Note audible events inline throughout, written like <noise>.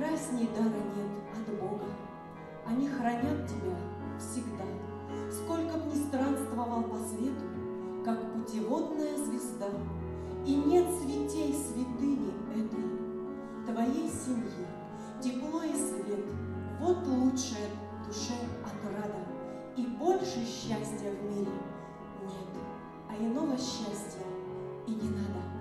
прекрасней дара нет от Бога. Они хранят тебя всегда. Сколько б ни странствовал по свету, как путеводная звезда, И нет святей святыни этой, твоей семьи, тепло и свет, вот лучшая душе отрада, И больше счастья в мире нет, а иного счастья и не надо.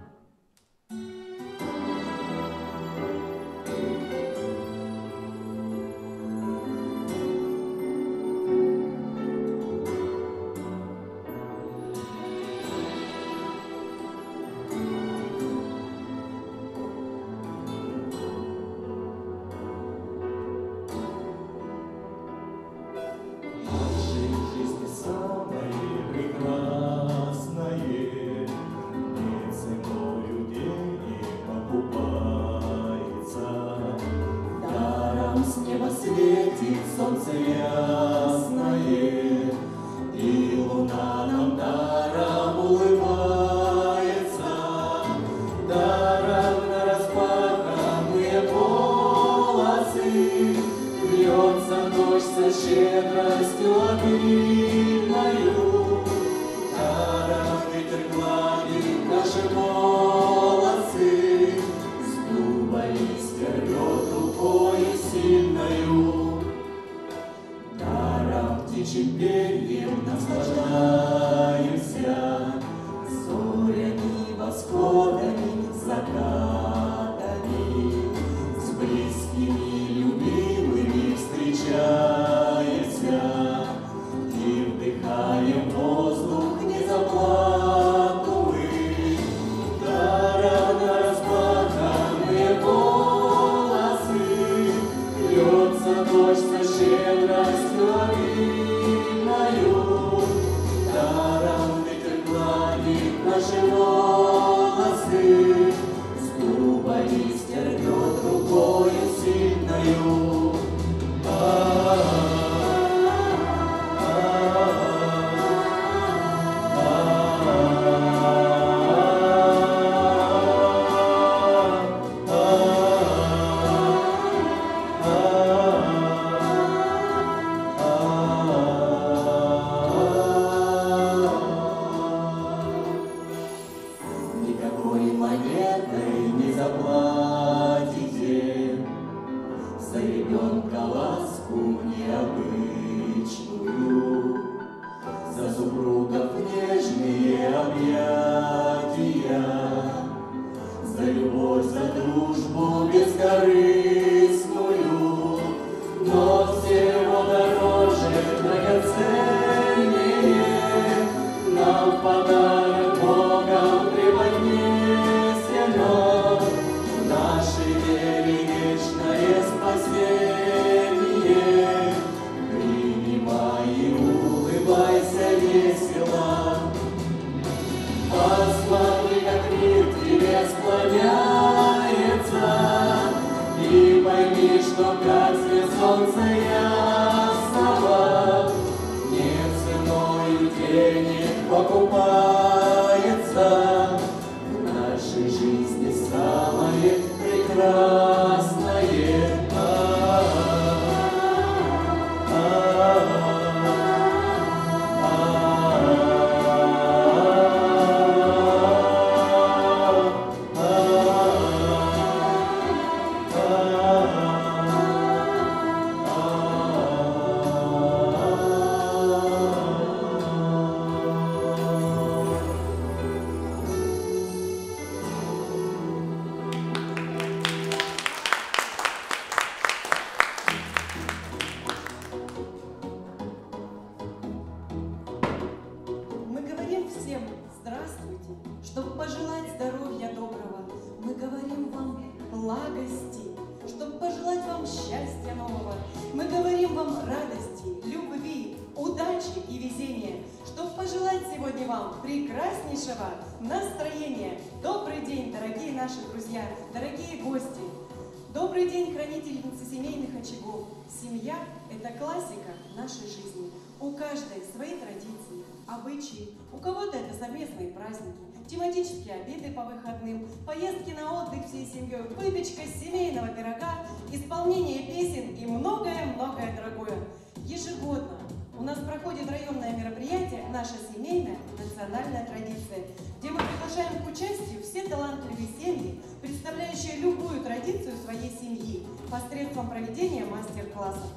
Посредством проведения мастер-классов.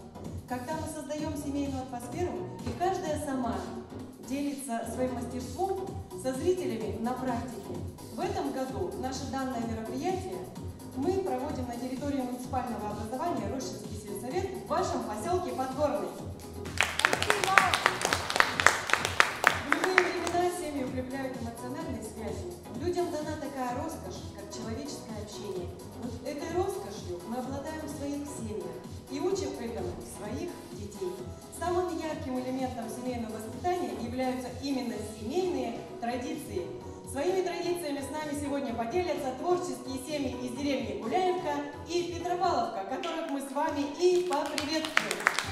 Когда мы создаем семейную атмосферу, и каждая сама делится своим мастерством со зрителями на практике. В этом году наше данное мероприятие мы проводим на территории муниципального образования Рощинский сельсовет в вашем поселке Подгорный. Укрепляют эмоциональные связи. Людям дана такая роскошь, как человеческое общение. Вот этой роскошью мы обладаем в своих семьях и учим этому своих детей. Самым ярким элементом семейного воспитания являются именно семейные традиции. Своими традициями с нами сегодня поделятся творческие семьи из деревни Гуляевка и Петропавловка, которых мы с вами и поприветствуем.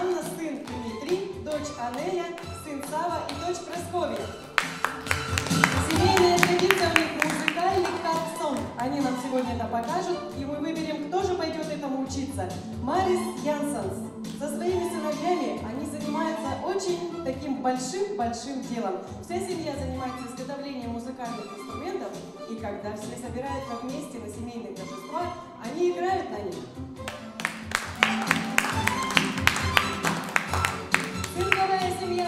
Анна, сын Дмитрий, дочь Анея, сын Сава и дочь Прасковья. Семейная традиция у них музыкальный капсон. Они нам сегодня это покажут, и мы выберем, кто же пойдет этому учиться. Марис Янсенс. Со своими сыновьями они занимаются очень таким большим-большим делом. Вся семья занимается изготовлением музыкальных инструментов, и когда все собираются вместе на семейные торжества, они играют на них.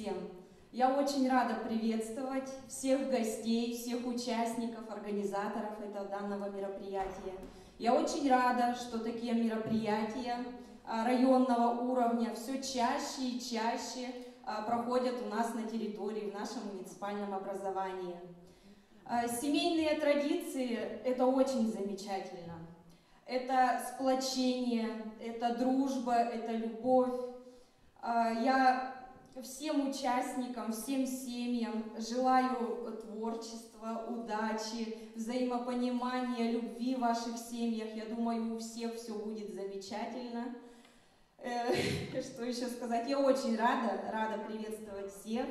всем! Я очень рада приветствовать всех гостей, всех участников, организаторов этого данного мероприятия. Я очень рада, что такие мероприятия а, районного уровня все чаще и чаще а, проходят у нас на территории, в нашем муниципальном образовании. А, семейные традиции – это очень замечательно. Это сплочение, это дружба, это любовь. Я всем участникам, всем семьям желаю творчества, удачи, взаимопонимания, любви в ваших семьях. Я думаю, у всех все будет замечательно. Э, <laughs> что еще сказать? Я очень рада, рада приветствовать всех.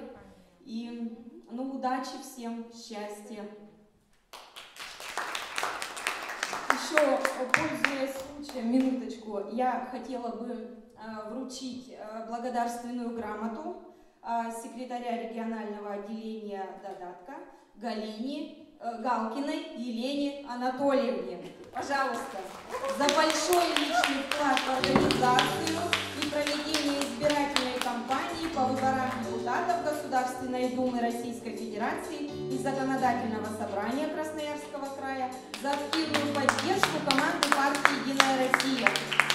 И, ну, удачи всем, счастья. Еще, пользуясь случаем, минуточку, я хотела бы вручить э, благодарственную грамоту секретаря регионального отделения «Додатка» Галине Галкиной Елене Анатольевне. Пожалуйста, за большой личный вклад в организацию и проведение избирательной кампании по выборам депутатов Государственной Думы Российской Федерации и Законодательного собрания Красноярского края за активную поддержку команды партии «Единая Россия».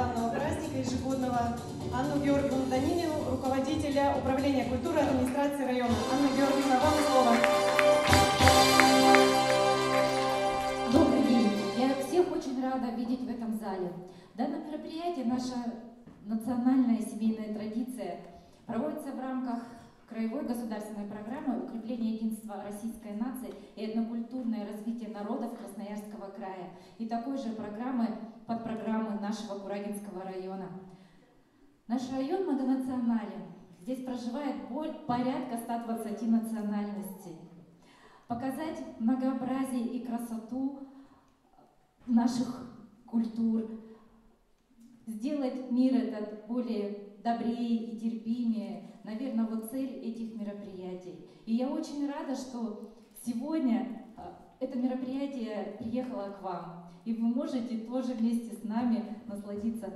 данного праздника ежегодного, Анну Георгиевну Данинину, руководителя Управления культуры администрации района. Анна Георгиевна, вам слово. Добрый день. Я всех очень рада видеть в этом зале. Данное мероприятие, наша национальная семейная традиция, проводится в рамках краевой государственной программы укрепления единства российской нации и этнокультурное развитие народов Красноярского края и такой же программы под программы нашего Курагинского района. Наш район многонационален. Здесь проживает порядка 120 национальностей. Показать многообразие и красоту наших культур, сделать мир этот более добрее и терпимее, наверное, вот цель этих мероприятий. И я очень рада, что сегодня а, это мероприятие приехало к вам, и вы можете тоже вместе с нами насладиться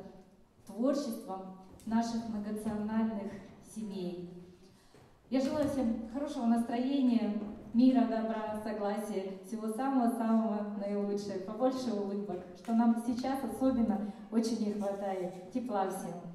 творчеством наших многонациональных семей. Я желаю всем хорошего настроения, мира, добра, согласия, всего самого-самого наилучшего, побольше улыбок, что нам сейчас особенно очень не хватает. Тепла всем.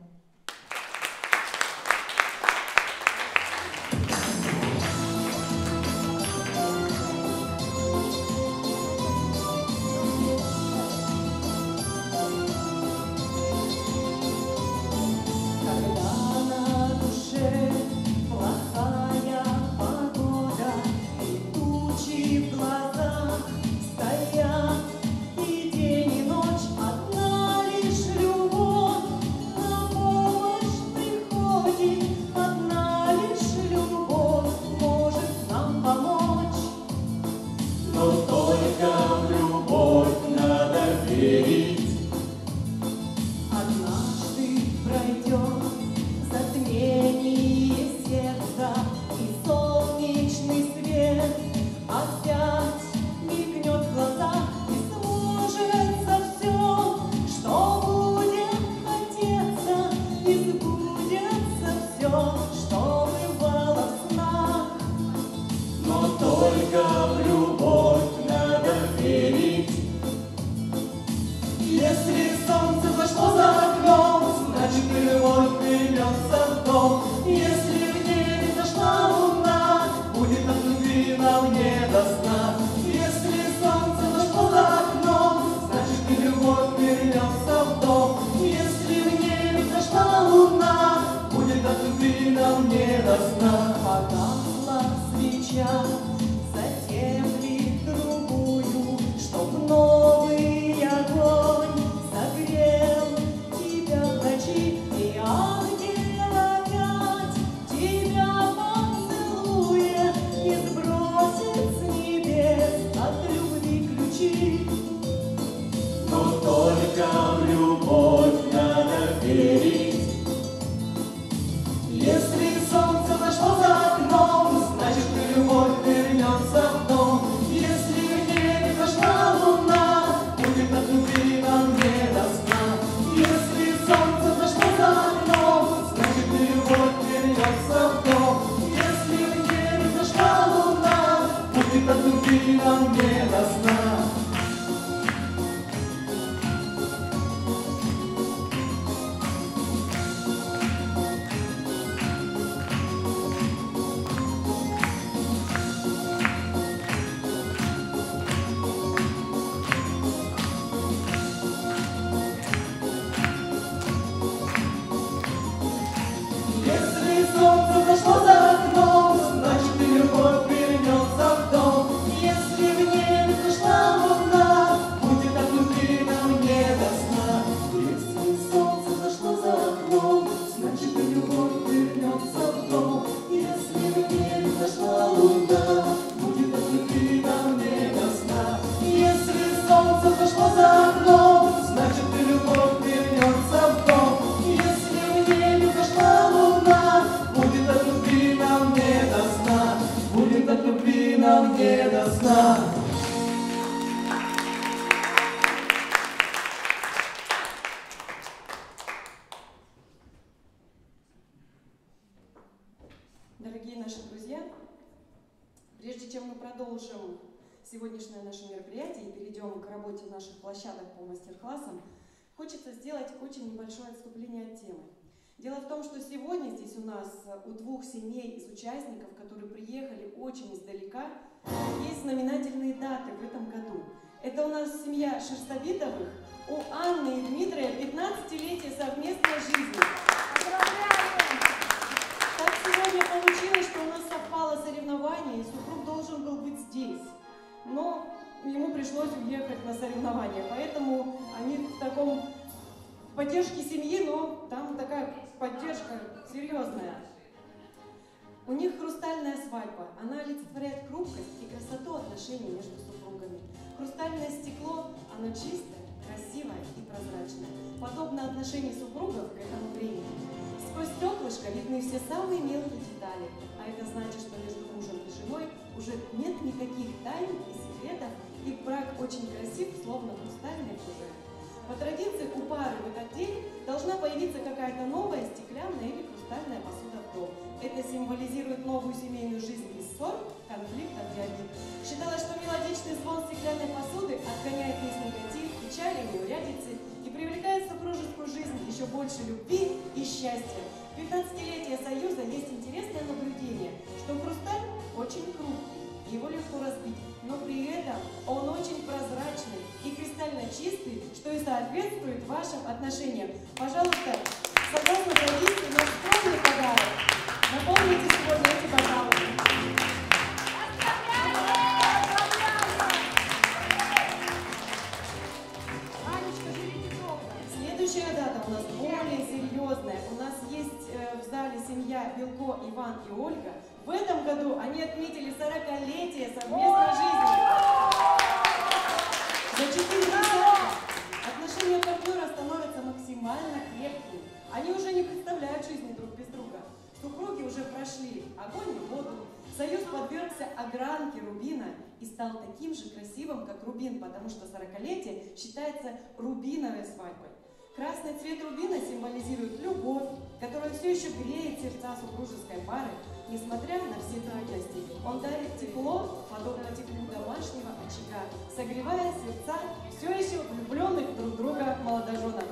У двух семей из участников, которые приехали очень издалека, есть знаменательные даты в этом году. Это у нас семья Шерстобитовых. У Анны и Дмитрия 15-летие совместной жизни. Так сегодня получилось, что у нас совпало соревнование, и супруг должен был быть здесь. Но ему пришлось уехать на соревнования, поэтому они в таком в поддержке семьи, но там такая поддержка серьезная. У них хрустальная свадьба. Она олицетворяет хрупкость и красоту отношений между супругами. Хрустальное стекло, оно чистое, красивое и прозрачное. Подобно отношению супругов к этому времени. Сквозь стеклышко видны все самые мелкие детали, а это значит, что между мужем и женой уже нет никаких тайн и секретов, их брак очень красив, словно хрустальный кружек. По традиции у пары в этот день должна появиться какая-то новая стеклянная или хрустальная посуда в дом. Это символизирует новую семейную жизнь без ссор, конфликтов и обид. Считалось, что мелодичный звон стеклянной посуды отгоняет весь негатив, печали, неурядицы и привлекает в супружескую жизнь еще больше любви и счастья. В 15-летие Союза есть интересное наблюдение, что хрусталь очень хрупкий, его легко разбить, но при этом он очень прозрачный и кристально чистый, что и соответствует вашим отношениям. Пожалуйста, согласно традиции, наш скромный подарок. Напомните сегодня эти бокалы. Следующая дата у нас более серьезная. У нас есть э, в зале семья Белко, Иван и Ольга. В этом году они отметили 40-летие совместной жизни. За 4 десятка отношения партнера становятся максимально крепкими. Они уже не представляют жизни друг без друга. Супруги уже прошли огонь и воду. Союз подвергся огранке рубина и стал таким же красивым, как рубин, потому что 40-летие считается рубиновой свадьбой. Красный цвет рубина символизирует любовь, которая все еще греет сердца супружеской пары, несмотря на все трудности. Он дарит тепло, подобно теплу домашнего очага, согревая сердца все еще влюбленных друг друга молодоженов.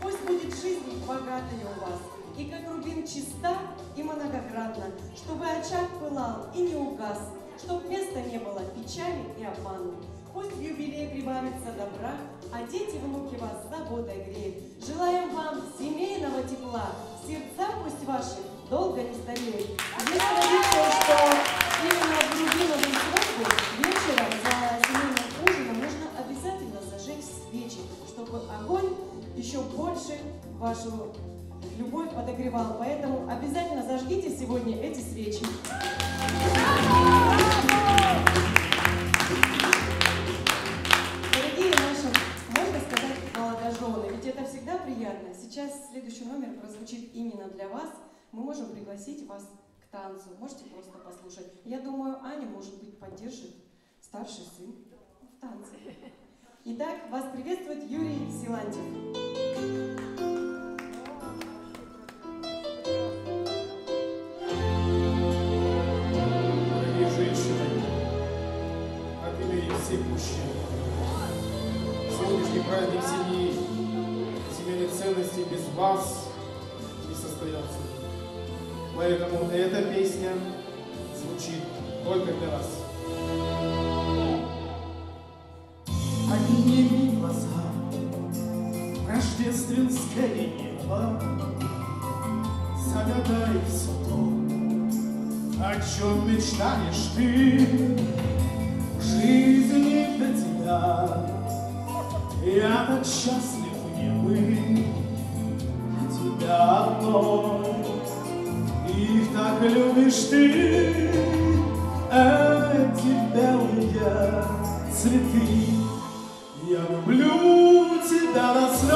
Пусть будет жизнь богатой у вас, и как рубин чиста и многогранна, чтобы очаг пылал и не угас, чтоб места не было печали и обману. Пусть в юбилей прибавится добра, а дети внуки вас заботой греют. Желаем вам семейного тепла, сердца пусть ваши долго не стареют. Есть традиция, что именно в Рубиновую свадьбу вечером за семейным ужином нужно обязательно зажечь свечи, чтобы огонь еще больше вашу любовь подогревал. Поэтому обязательно зажгите сегодня эти свечи. Дорогие наши, молодожены, ведь это всегда приятно. Сейчас следующий номер прозвучит именно для вас. Мы можем пригласить вас к танцу. Можете просто послушать. Я думаю, Аня, может быть, поддержит старший сын в танце. Итак, вас приветствует Юрий Силантьев. Дорогие женщины, как и мы, все мужчины, сегодняшний праздник семьи, семейных ценностей без вас не состоялся. Поэтому эта песня звучит только для вас. Подними глаза в рождественское небо, Загадай все то, о чем мечтаешь ты. В жизни для тебя я так счастлив не быть тебя одной. Так любишь ты, эти белые цветы. Я люблю тебя до слез.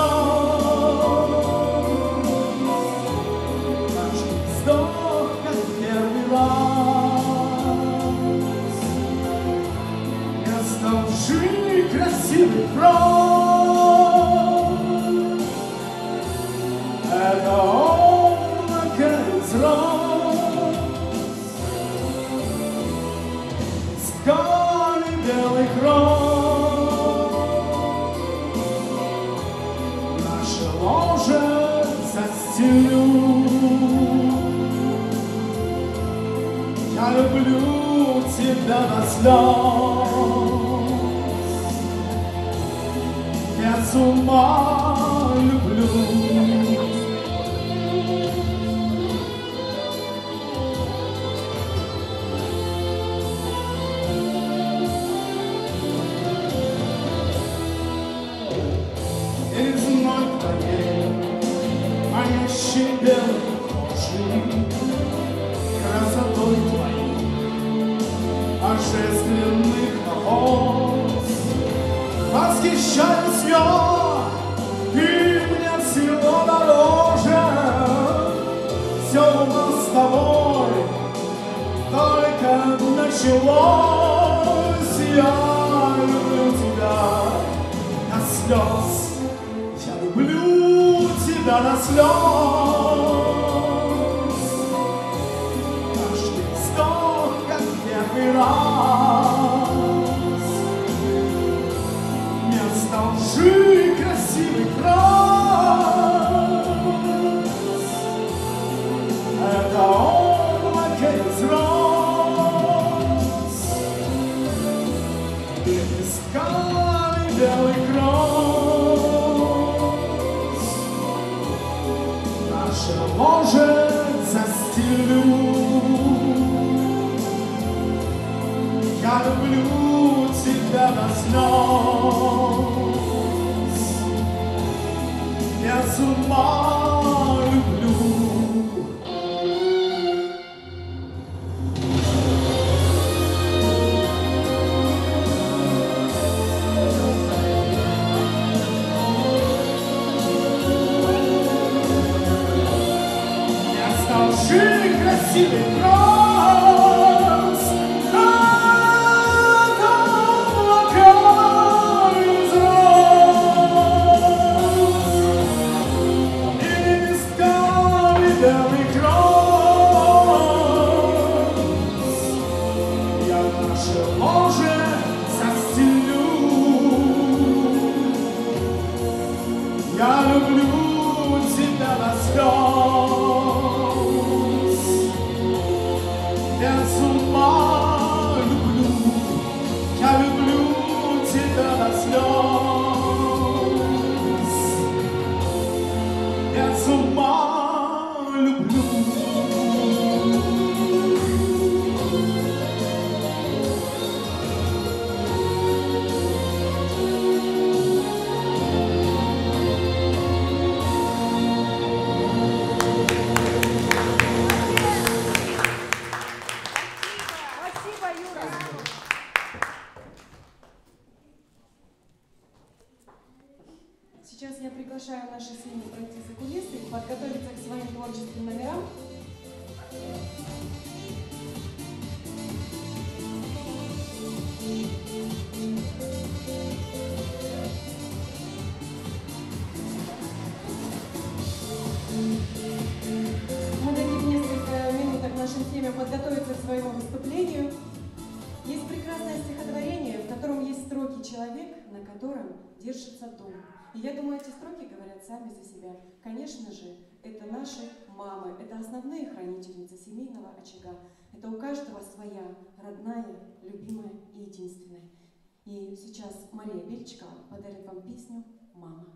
Люблю тебя до слез. Я с ума люблю. сами за себя. Конечно же, это наши мамы, это основные хранительницы семейного очага. Это у каждого своя, родная, любимая и единственная. И сейчас Мария Бельчикова подарит вам песню «Мама».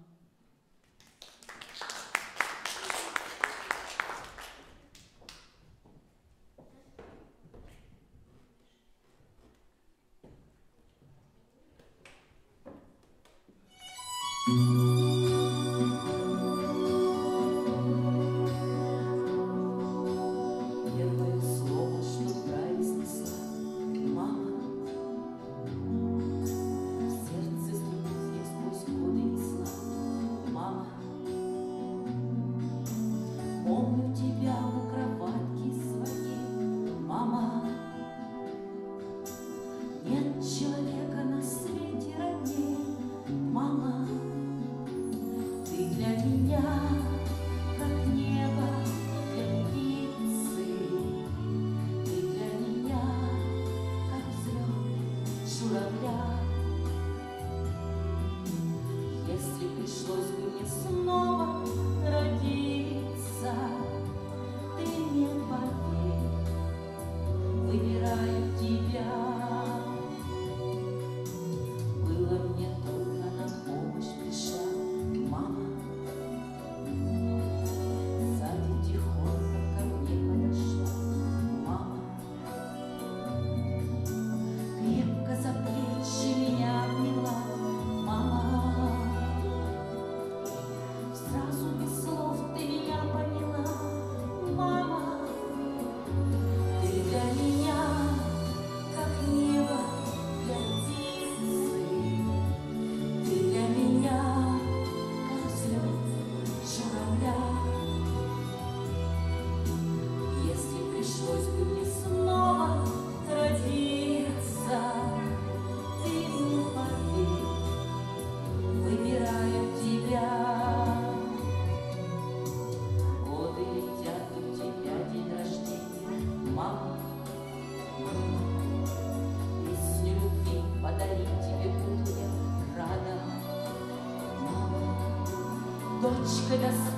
pedacinho.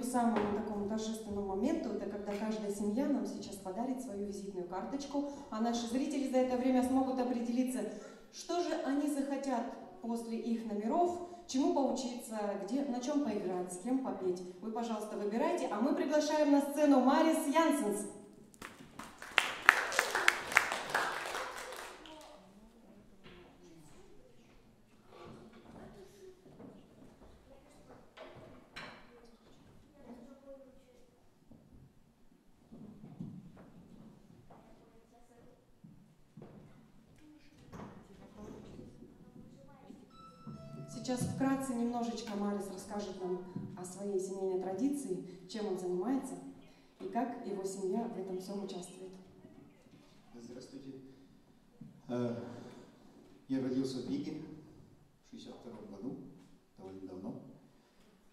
К самому такому торжественному моменту. Это когда каждая семья нам сейчас подарит свою визитную карточку, а наши зрители за это время смогут определиться, что же они захотят после их номеров, чему поучиться, где, на чем поиграть, с кем попеть. Вы, пожалуйста, выбирайте, а мы приглашаем на сцену Марис Янсенс. Сейчас вкратце немножечко Марис расскажет нам о своей семейной традиции, чем он занимается и как его семья в этом всем участвует. Здравствуйте. Э, Я родился в Риге в 62 году, довольно давно.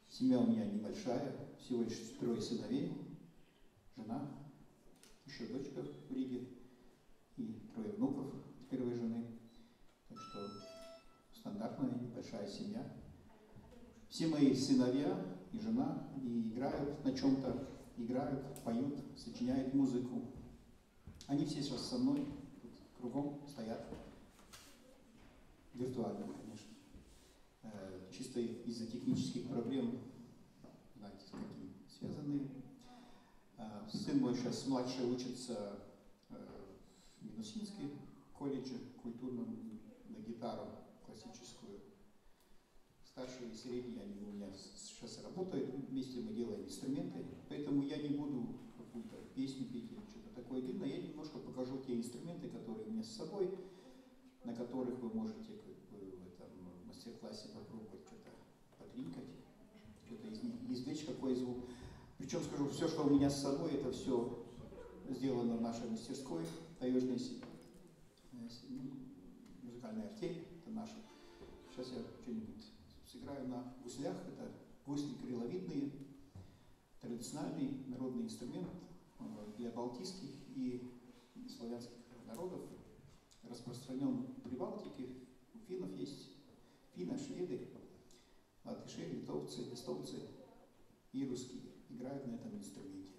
Семья у меня небольшая, всего лишь трое сыновей, жена, еще дочка в Риге и трое внуков первой жены. Так что стандартная небольшая семья. Все мои сыновья и жена и играют на чем-то, играют, поют, сочиняют музыку. Они все сейчас со мной, тут кругом стоят. Виртуально, конечно. Э, Чисто из-за технических проблем, знаете, с какими связаны. Э, Сын мой сейчас младший учится э, в Минусинске колледже культурном на гитару. Старший и средний, они у меня сейчас работают, вместе мы делаем инструменты, поэтому я не буду какую-то песню петь или что-то такое длинное, я немножко покажу те инструменты, которые у меня с собой, на которых вы можете как бы, в этом мастер-классе попробовать что-то потринкать, что-то извлечь, какой звук. Причем скажу, все, что у меня с собой, это все сделано в нашей мастерской, таежной э, ну, музыкальная артель, это наша. Сейчас я что-нибудь сыграю на гуслях, это гусли крыловидные, традиционный народный инструмент э, для балтийских и славянских народов, распространен в Прибалтике, у финнов есть, финны, шведы, латыши, литовцы, эстонцы и русские играют на этом инструменте.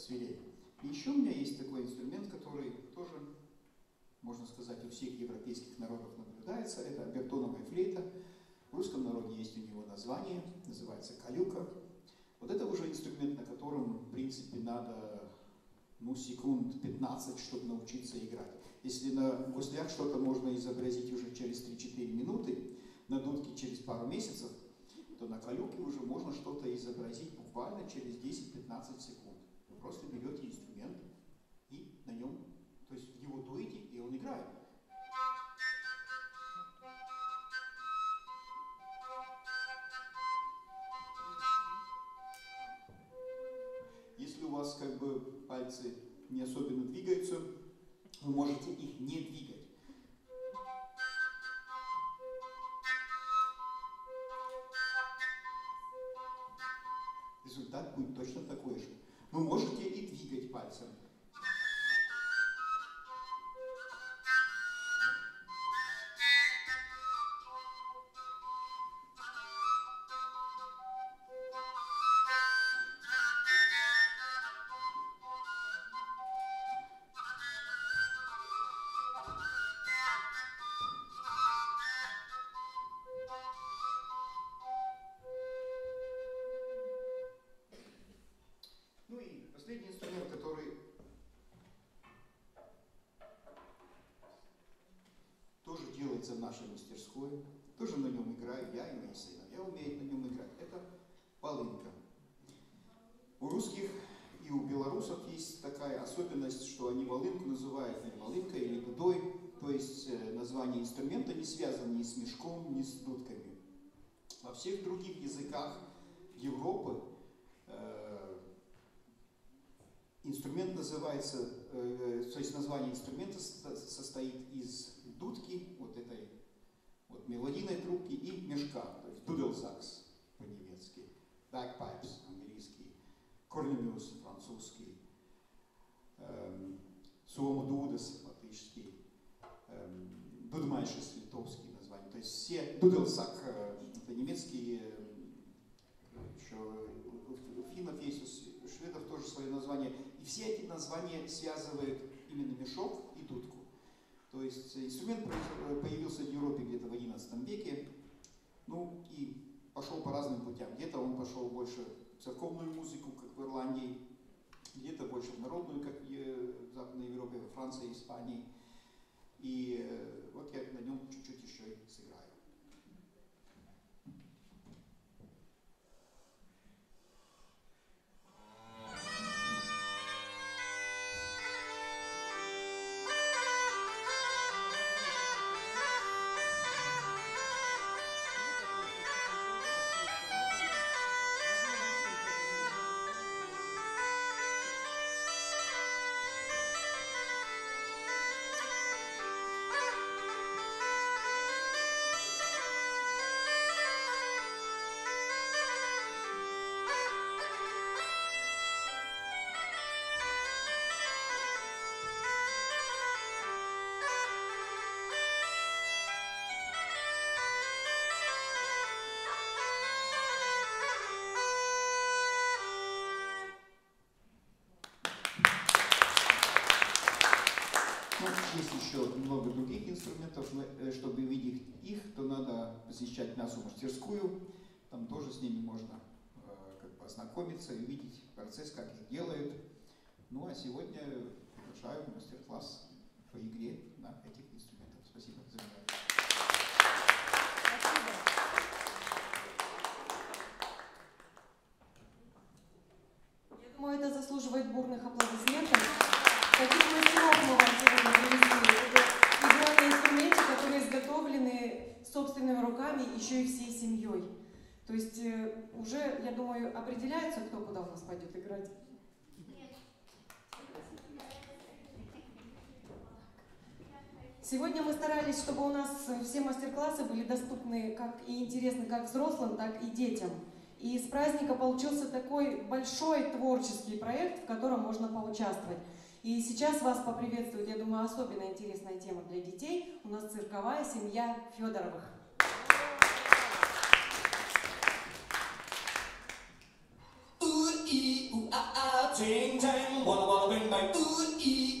Свирель. Еще у меня есть такой инструмент, который тоже, можно сказать, у всех европейских народов наблюдается. Это обертоновая флейта. В русском народе есть у него название, называется калюка. Вот это уже инструмент, на котором, в принципе, надо ну, секунд 15, чтобы научиться играть. Если на гуслях что-то можно изобразить уже через 3-4 минуты, на дудке через пару месяцев, то на калюке уже можно что-то изобразить буквально через 10-15 секунд. Просто берете инструмент и на нем, то есть в него дуете, и он играет. Если у вас как бы пальцы не особенно двигаются, вы можете их не двигать. Результат будет точно такой же. Вы можете и инструмента не связано ни с мешком, ни с дудками. Во всех других языках Европы э, Инструмент называется, э, то есть название инструмента со- состоит из дудки, вот этой вот мелодийной трубки и мешка, то есть дуделсакс по-немецки, bagpipes английский, cornemuse французский, эм, suomudūdas латышский, эм, дудмайшес литовский название, то есть все дуделсак, э, это немецкие, э, еще у- финнов есть, у шведов тоже свое название, и все эти названия связывают именно мешок и дудку. То есть инструмент появился в Европе где-то в XI веке, ну и пошел по разным путям. Где-то он пошел больше в церковную музыку, как в Ирландии, где-то больше в народную, как в Западной Европе, во Франции, Испании. И э, вот я на нем чуть-чуть еще сыграю. Инструментов, э, чтобы видеть их, то надо посещать нашу мастерскую. Там тоже с ними можно э, как бы ознакомиться и увидеть процесс, как их делают. Ну а сегодня приглашаю мастер-класс по игре на этих инструментах. Спасибо за внимание. Я думаю, это заслуживает бурных аплодисментов. Таких мастеров мы вам сегодня привезли. Это игра на инструменте, которые изготовлены собственными руками, еще и всей семьей. То есть э, уже, я думаю, определяется, кто куда у нас пойдет играть. Сегодня мы старались, чтобы у нас все мастер-классы были доступны как и интересны как взрослым, так и детям. И с праздника получился такой большой творческий проект, в котором можно поучаствовать. И сейчас вас поприветствует, я думаю, особенно интересная тема для детей. У нас цирковая семья Федоровых. Ee, ooh, ah, ah, ting, tang, walla walla bang bang. Ooh ee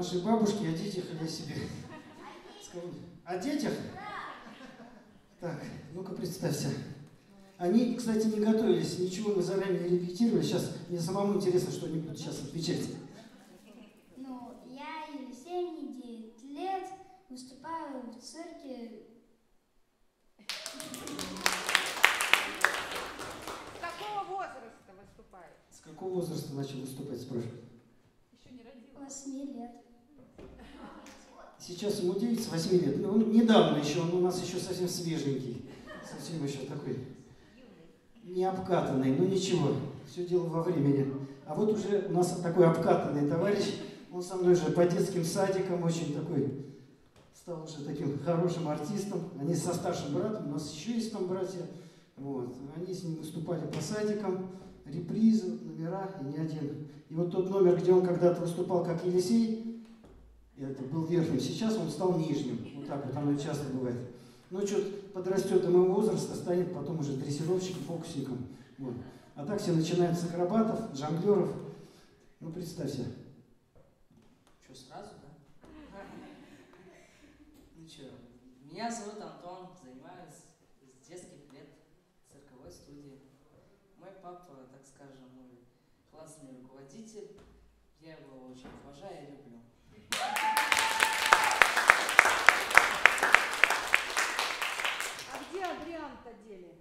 нашей бабушке, о детях или о себе? С кого? О детях? Так, ну-ка представься. Они, кстати, не готовились, ничего мы заранее не репетировали. Сейчас мне самому интересно, что они будут сейчас отвечать. Ну, я Елисеевне 9 лет, выступаю в цирке. С какого возраста выступает? С какого возраста начал выступать, спрашивают? 8 лет. Сейчас ему 9 с 8 лет. Ну, он недавно еще, он у нас еще совсем свеженький. Совсем еще такой не обкатанный, ну ничего, все дело во времени. А вот уже у нас такой обкатанный товарищ, он со мной уже по детским садикам очень такой, стал уже таким хорошим артистом. Они со старшим братом, у нас еще есть там братья, вот. Они с ним выступали по садикам, репризы, номера и не один. И вот тот номер, где он когда-то выступал как Елисей, это был верхним, сейчас он стал нижним. Вот так вот оно часто бывает. Ну, что подрастет до моего возраста, станет потом уже дрессировщиком, фокусником. Вот. А так все начинают с акробатов, жонглеров. Ну, представься. Что, сразу, да? Ну что, меня зовут Антон, занимаюсь с детских лет цирковой студии. Мой папа, так скажем, мой классный руководитель. Я его очень уважаю и люблю. А где Адриан-то дели?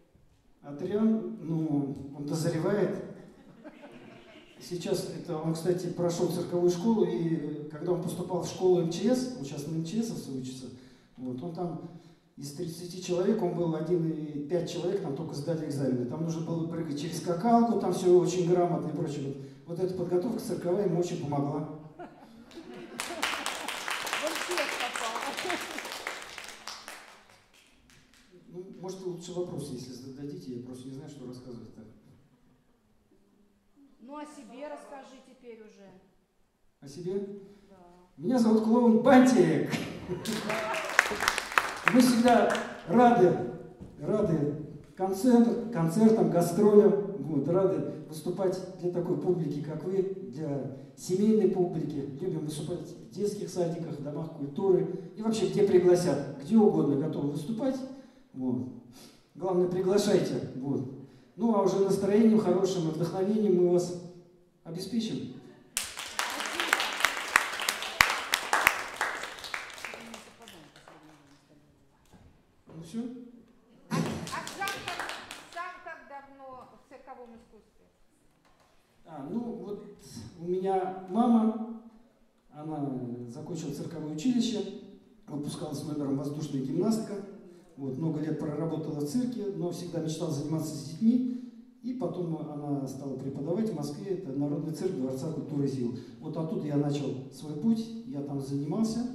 Адриан, ну, он дозревает. Сейчас, это он, кстати, прошел цирковую школу, и когда он поступал в школу МЧС, он сейчас на МЧС учится, вот, он там из 30 человек, он был один и пять человек, там только сдали экзамены. Там нужно было прыгать через скакалку, там все очень грамотно и прочее. Вот, вот эта подготовка цирковая ему очень помогла. Он всех попал. Ну, может, лучше вопросы, если зададите, я просто не знаю, что рассказывать-то. Ну, о себе расскажи теперь уже. О себе? Да. Меня зовут клоун Бантик. Мы всегда рады, рады концерт, концертам, гастролям, вот, рады выступать для такой публики, как вы, для семейной публики. Любим выступать в детских садиках, домах культуры и вообще где пригласят, где угодно готовы выступать. Вот. Главное, приглашайте. Вот. Ну, а уже настроением хорошим и вдохновением мы вас обеспечим. Ну все. А сам как, сам как давно в цирковом искусстве? А, ну вот у меня мама, она закончила цирковое училище, выпускалась номером воздушная гимнастка, вот, много лет проработала в цирке, но всегда мечтала заниматься с детьми. И потом она стала преподавать в Москве, это Народный цирк Дворца культуры ЗИЛ. Вот оттуда я начал свой путь, я там занимался.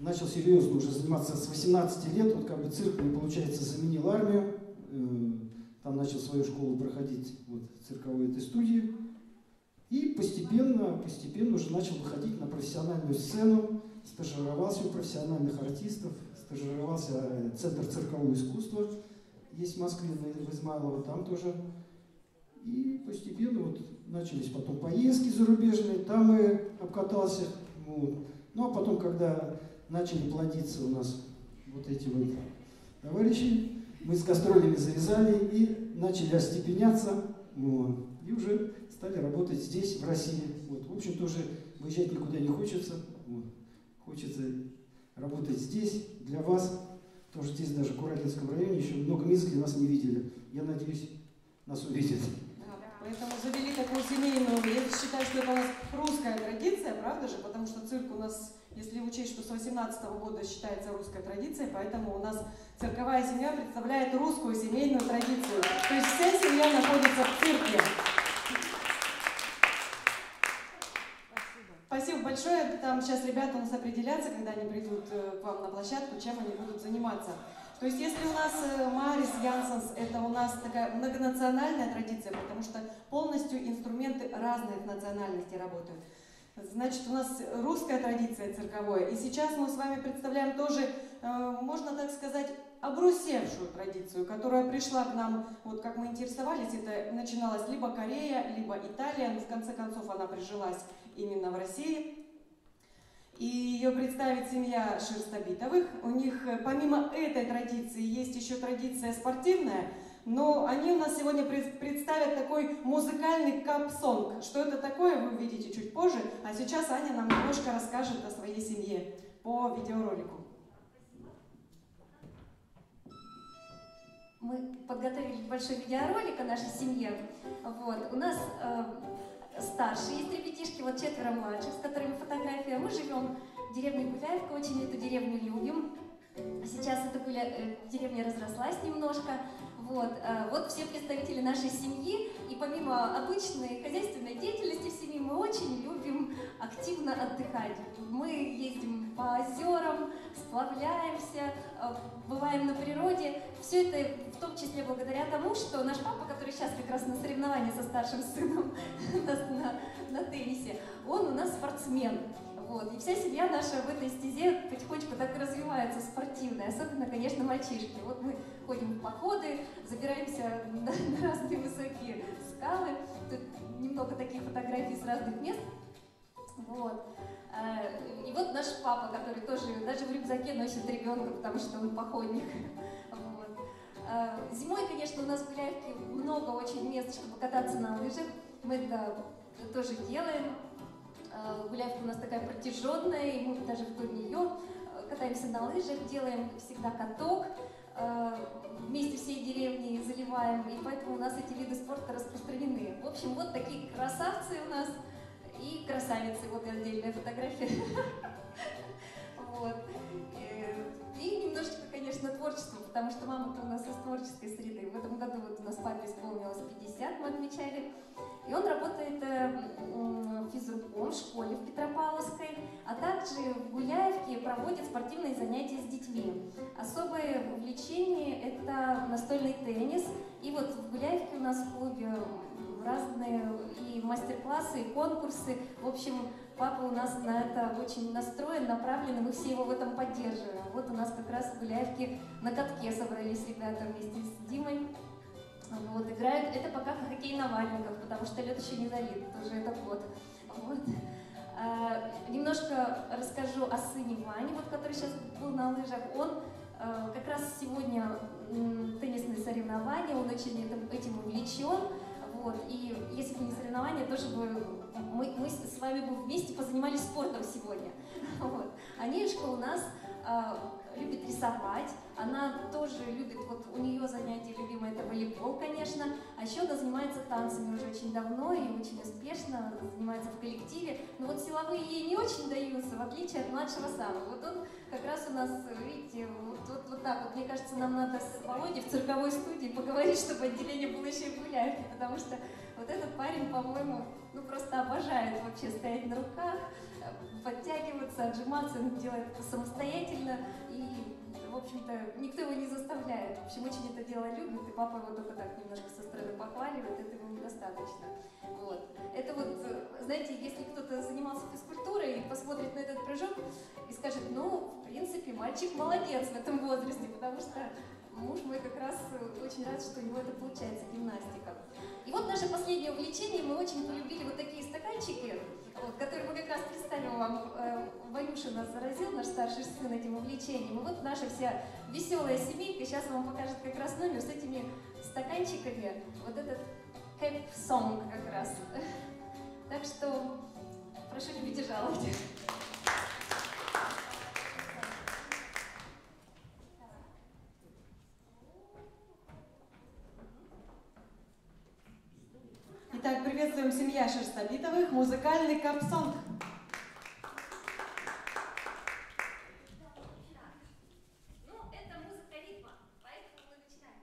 Начал серьезно уже заниматься с 18 лет, вот как бы цирк, мне, получается, заменил армию. Э, Там начал свою школу проходить вот, цирковой этой студии. И постепенно, постепенно уже начал выходить на профессиональную сцену, стажировался у профессиональных артистов, стажировался в Центр циркового искусства, есть в Москве, в Измайлово, там тоже. И постепенно вот начались потом поездки зарубежные, там и обкатался. Вот. Ну а потом, когда начали плодиться у нас вот эти вот товарищи, мы с гастролями завязали и начали остепеняться. Вот. И уже стали работать здесь, в России. Вот. В общем, тоже выезжать никуда не хочется. Вот. Хочется работать здесь, для вас. Тоже здесь, даже в Куралинском районе, еще много мест, где нас не видели. Я надеюсь, нас увидят. Поэтому завели такую семейную, я считаю, что это у нас русская традиция, правда же? Потому что цирк у нас, если учесть, что с 18 года считается русской традицией, поэтому у нас цирковая семья представляет русскую семейную традицию. То есть вся семья находится в цирке. Спасибо. Спасибо большое. Там сейчас ребята у нас определятся, когда они придут э, к вам на площадку, чем они будут заниматься. То есть если у нас э, Марис Янсенс, это у нас такая многонациональная традиция, потому что полностью инструменты разных национальностей работают. Значит, у нас русская традиция цирковая. И сейчас мы с вами представляем тоже, э, можно так сказать, обрусевшую традицию, которая пришла к нам, вот как мы интересовались, это начиналась либо Корея, либо Италия, но в конце концов она прижилась именно в России. И ее представит семья Шерстобитовых. У них э, помимо этой традиции есть еще традиция спортивная, но они у нас сегодня пред- представят такой музыкальный капсонг. Что это такое, вы увидите чуть позже. А сейчас Аня нам немножко расскажет о своей семье по видеоролику. Мы подготовили большой видеоролик о нашей семье. Вот. У нас э, старшие есть ребятишки, вот четверо младших, с которыми фотография. Мы живем в деревне Гуляевка, очень эту деревню любим. Сейчас эта гуля... э, деревня разрослась немножко. Вот, э, вот все представители нашей семьи. И помимо обычной хозяйственной деятельности в семье, мы очень любим активно отдыхать. Мы ездим по озерам, сплавляемся, э, бываем на природе. Все это в том числе благодаря тому, что наш папа, который сейчас как раз на соревновании со старшим сыном <laughs> на, на- теннисе, он у нас спортсмен. Вот. И вся семья наша в этой стезе потихонечку так и развивается спортивная, особенно, конечно, мальчишки. Вот мы ходим в походы, забираемся на, <laughs> на разные высокие скалы. Тут немного таких фотографий с разных мест. Вот. Э, И вот наш папа, который тоже даже в рюкзаке носит ребенка, потому что он походник. <laughs> Вот. Э, Зимой, конечно, у нас в Гуляевке много очень мест, чтобы кататься на лыжах. Мы это тоже делаем. Э, Гуляевка у нас такая протяженная, и мы даже вдоль нее катаемся на лыжах, делаем, всегда, каток. Вместе всей деревни заливаем, и поэтому у нас эти виды спорта распространены. В общем, вот такие красавцы у нас и красавицы. Вот отдельная фотография. <laughs> Вот. Э, И немножечко, конечно, творчество, потому что мама-то у нас из творческой среды. В этом году вот у нас папе исполнилось 50, мы отмечали. И он работает э, физруком в школе в Петропавловской, а также в Гуляевке проводит спортивные занятия с детьми. Особое увлечение – это настольный теннис. И вот в Гуляевке у нас в клубе разные и мастер-классы, и конкурсы. В общем, папа у нас на это очень настроен, направлен, и мы все его в этом поддерживаем. Вот у нас как раз в на катке собрались ребята вместе с Димой. Вот, играют, это пока хоккей на валенках, потому что лед еще не залит, тоже это год. Вот. А, немножко расскажу о сыне Ване, вот, который сейчас был на лыжах. Он а, как раз сегодня теннисные соревнования, он очень этим, этим увлечен. Вот. И если бы не соревнования, тоже бы мы, мы с вами бы вместе позанимались спортом сегодня. <laughs> Вот. Анишка у нас а, любит рисовать, она тоже любит, вот у нее занятие любимое это волейбол, конечно, а еще она занимается танцами уже очень давно и очень успешно, занимается в коллективе, но вот силовые ей не очень даются, в отличие от младшего сына. Вот он как раз у нас, видите, вот, вот, вот так вот, мне кажется, нам надо с Володей в цирковой студии поговорить, чтобы отделение было еще и в Гуляевке, потому что вот этот парень, по-моему, ну просто обожает вообще стоять на руках, подтягиваться, отжиматься, он делает это самостоятельно в общем-то, никто его не заставляет. В общем, очень это дело любит, и папа его только так немножко со стороны похваливает, этого недостаточно. Вот. Это вот, знаете, если кто-то занимался физкультурой и посмотрит на этот прыжок и скажет, ну, в принципе, мальчик молодец в этом возрасте, потому что муж мой как раз э, очень рад, что у него это получается, гимнастика. И вот наше последнее увлечение, мы очень полюбили вот такие стаканчики, вот, которые мы как раз представим вам. Э, Ванюша нас заразил, наш старший сын, этим увлечением. И вот наша вся веселая семейка сейчас вам покажет как раз номер с этими стаканчиками. Вот этот Song как раз. <laughs> Так что прошу и жаловать. Приветствуем семья Шерстобитовых, музыкальный капсонг. Ну, это музыка ритма, поэтому мы начинаем.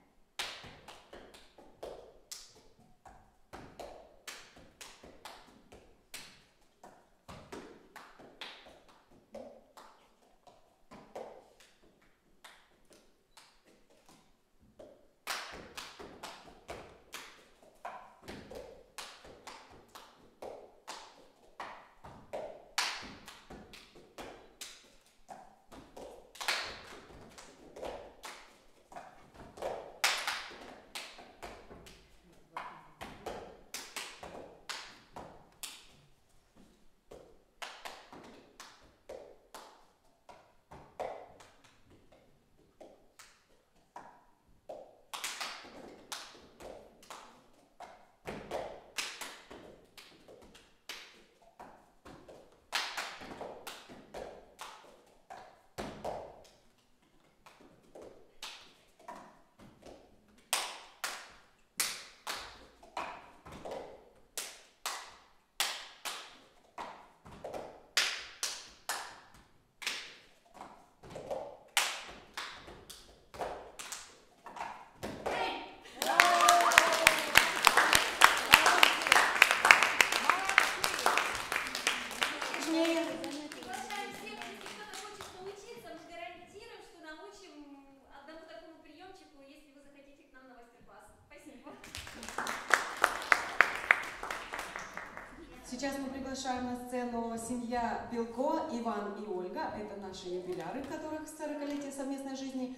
Thank приглашаем на сцену семья Белко, Иван и Ольга. Это наши юбиляры, которых 40-летие совместной жизни.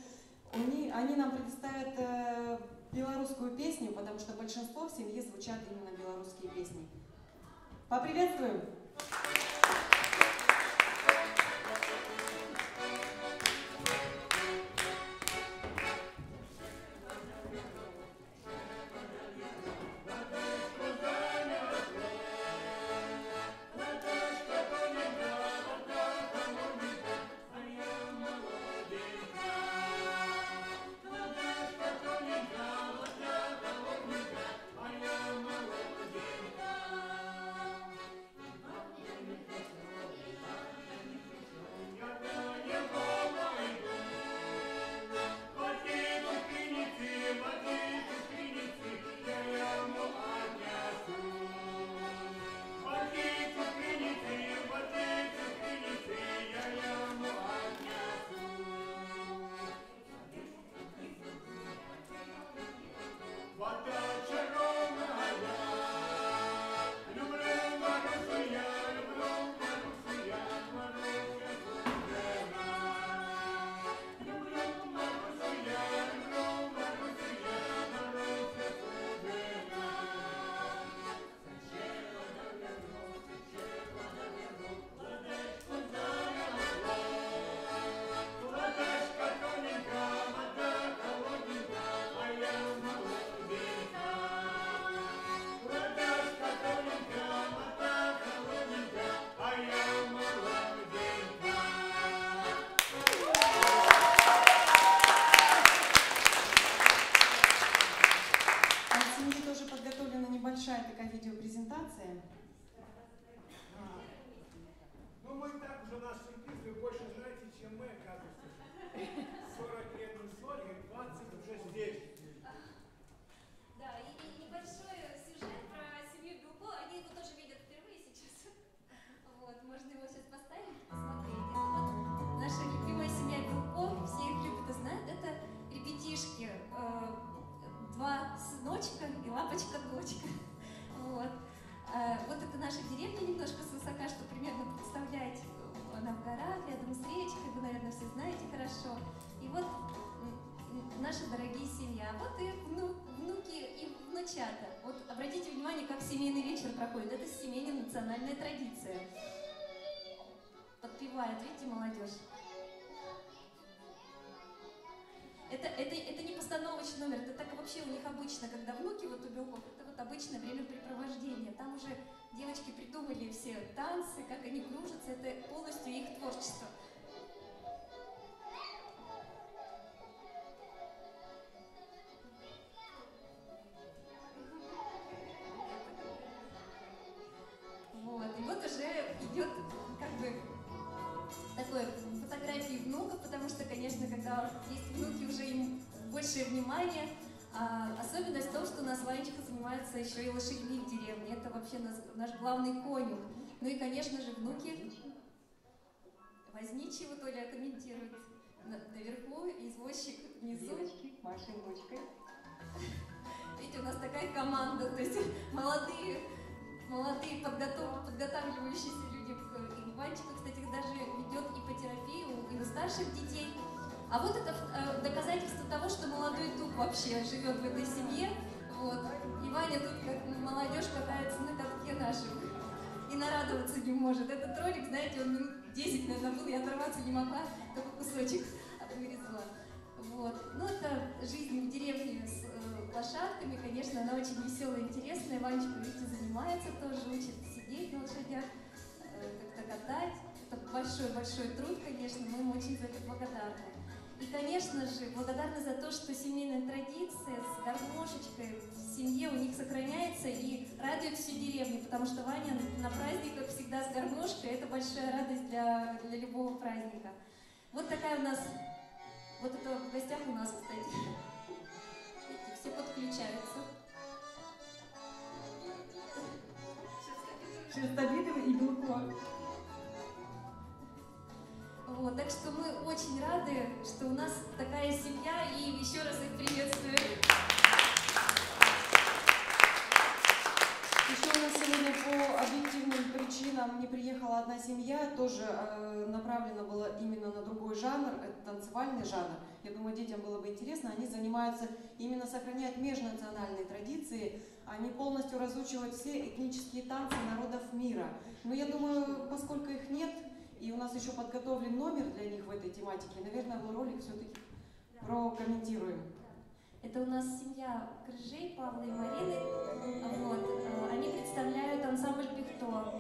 Они, они нам предоставят э, белорусскую песню, потому что большинство в семье звучат именно белорусские песни. Поприветствуем! Национальная традиция. Подпевает, видите, молодежь. Это, это, это не постановочный номер, это так вообще у них обычно, когда внуки вот у белков, это вот обычное времяпрепровождение. Там уже девочки придумали все танцы, как они кружатся, это полностью их творчество. Вообще наш, главный конюх. Ну и, конечно же, внуки. Возничий вот Оля комментирует на- наверху, извозчик внизу. Девочки, Маша и. Видите, у нас такая команда, то есть молодые, молодые подготов, подготавливающиеся люди. И Ванечка, кстати, даже ведет ипотерапию и у старших детей. А вот это э, доказательство того, что молодой дух вообще живет в этой семье. Вот. И Ваня тут как молодежь катается на катке нашем и нарадоваться не может. Этот ролик, знаете, он минут 10, наверное, был, я оторваться не могла, только кусочек вырезала. Вот. Ну, это жизнь в деревне с э, лошадками, конечно, она очень веселая, интересная. Ванечка, видите, занимается тоже, учит сидеть на лошадях, э, как-то катать. Это большой-большой труд, конечно, мы ему очень за это благодарны. И, конечно же, благодарны за то, что семейная традиция с гармошечкой в семье у них сохраняется и радует всю деревню, потому что Ваня на праздниках всегда с гармошкой, это большая радость для, для любого праздника. Вот такая у нас, вот это в гостях у нас, кстати. Все подключаются. Шерстобитова и Белко. Вот, так что мы очень рады, что у нас такая семья, и еще раз их приветствуем. Еще у нас сегодня по объективным причинам не приехала одна семья, тоже э, направлено было именно на другой жанр, это танцевальный жанр. Я думаю, детям было бы интересно. Они занимаются именно сохраняют межнациональные традиции, они полностью разучивают все этнические танцы народов мира. Но я думаю, поскольку их нет, и у нас еще подготовлен номер для них в этой тематике, наверное, мы ролик все-таки прокомментируем. Это у нас семья Крыжей, Павла и Марины. Вот. э, Они представляют ансамбль Пихто.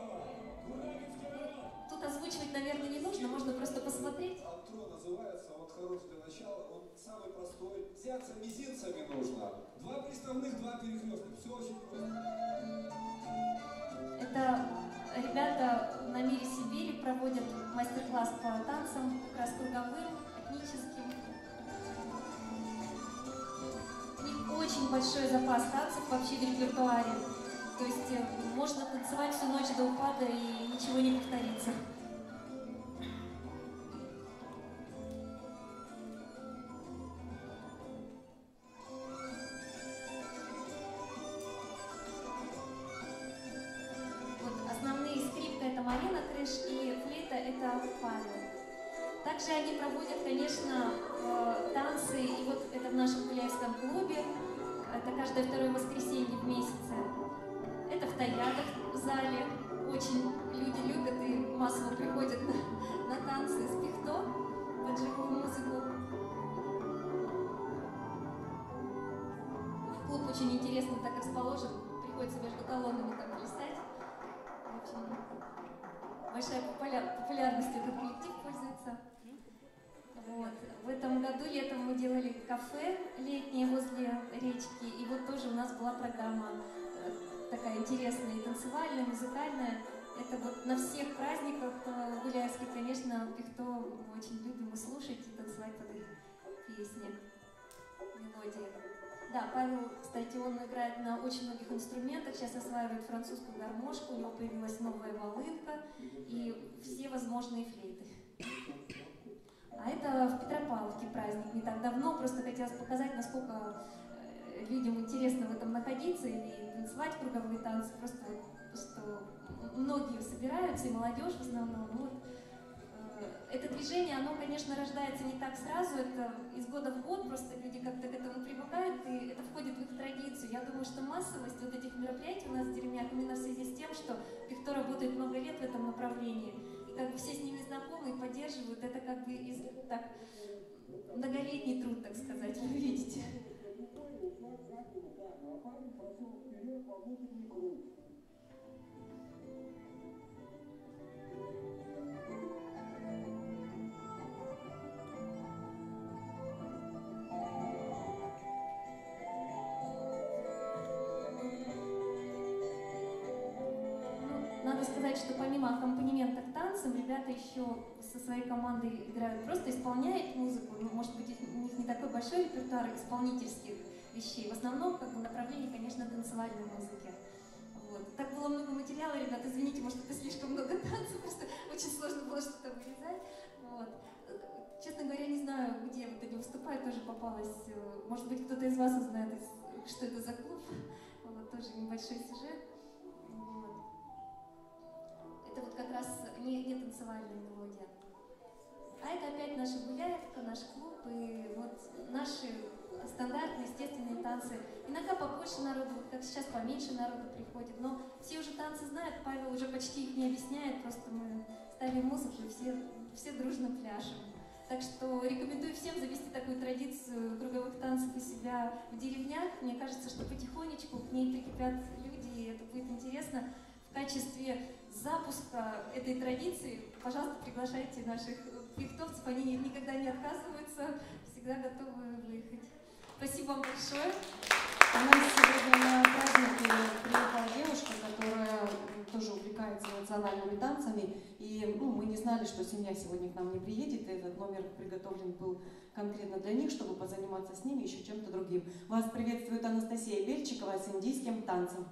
Тут озвучивать, наверное, не нужно, можно просто посмотреть. Антро называется, вот хорош для начала, он самый простой. Взяться мизинцами нужно. Два приставных, два перекрестных. Все очень просто. Это ребята на Мире Сибири проводят мастер-класс по танцам, как раз круговым, этническим. У них очень большой запас танцев вообще в репертуаре. То есть э, можно танцевать всю ночь до упада и ничего не повторится. Также они проводят, конечно, э, танцы, и вот это в нашем Гуляевском клубе, это каждое второе воскресенье в месяце. Это в Таядах в зале, очень люди любят и массово приходят на, на танцы с пихто под живую музыку. Клуб очень интересно так расположен, приходится между колоннами так плясать. Очень большая популя- популярностью этот коллектив пользуется. Вот. В этом году летом мы делали кафе летнее возле речки, и вот тоже у нас была программа э, такая интересная, и танцевальная, музыкальная. Это вот на всех праздниках э, гуляевских, конечно, пихто очень любим и слушать, и танцевать под их песни, мелодии. Да, Павел, кстати, он играет на очень многих инструментах, сейчас осваивает французскую гармошку, у него появилась новая волынка и все возможные флейты. А это в Петропавловке праздник не так давно, просто хотелось показать, насколько э, людям интересно в этом находиться и танцевать круговые танцы, просто что многие собираются, и молодежь в основном. Ну Вот. Э, Это движение, оно, конечно, рождается не так сразу, это из года в год, просто люди как-то к этому привыкают, и это входит в их традицию. Я думаю, что массовость вот этих мероприятий у нас в деревнях именно в связи с тем, что Пихто работает много лет в этом направлении, бы все с ними знакомы и поддерживают, это как бы из, так, многолетний труд, так сказать, вы видите. Ну, Надо сказать, что помимо аккомпанемента танцам, ребята еще со своей командой играют, просто исполняют музыку. Ну, может быть, у них не такой большой репертуар исполнительских вещей. В основном, как бы, направление, конечно, танцевальной музыки. Вот. Так было много материала, ребят, извините, может, это слишком много танцев, просто очень сложно было что-то вырезать. Вот. Честно говоря, не знаю, где вот они выступают, тоже попалась. э, Может быть, кто-то из вас узнает, что это за клуб. Вот, тоже небольшой сюжет. Это вот как раз не, не танцевальная мелодия. А это опять наша гуляевка, наш клуб, и вот наши стандартные, естественные танцы. Иногда побольше народу, как сейчас поменьше народу приходит, но все уже танцы знают, Павел уже почти их не объясняет, просто мы ставим музыку и все, все дружно пляшем. Так что рекомендую всем завести такую традицию круговых танцев у себя в деревнях. Мне кажется, что потихонечку к ней прикипят люди, и это будет интересно. В качестве запуска этой традиции, пожалуйста, приглашайте наших пихтовцев, они никогда не отказываются, всегда готовы выехать. Спасибо вам большое. У нас сегодня на празднике приехала девушка, которая тоже увлекается национальными танцами. И ну, мы не знали, что семья сегодня к нам не приедет. И этот номер приготовлен был конкретно для них, чтобы позаниматься с ними еще чем-то другим. Вас приветствует Анастасия Бельчикова с индийским танцем.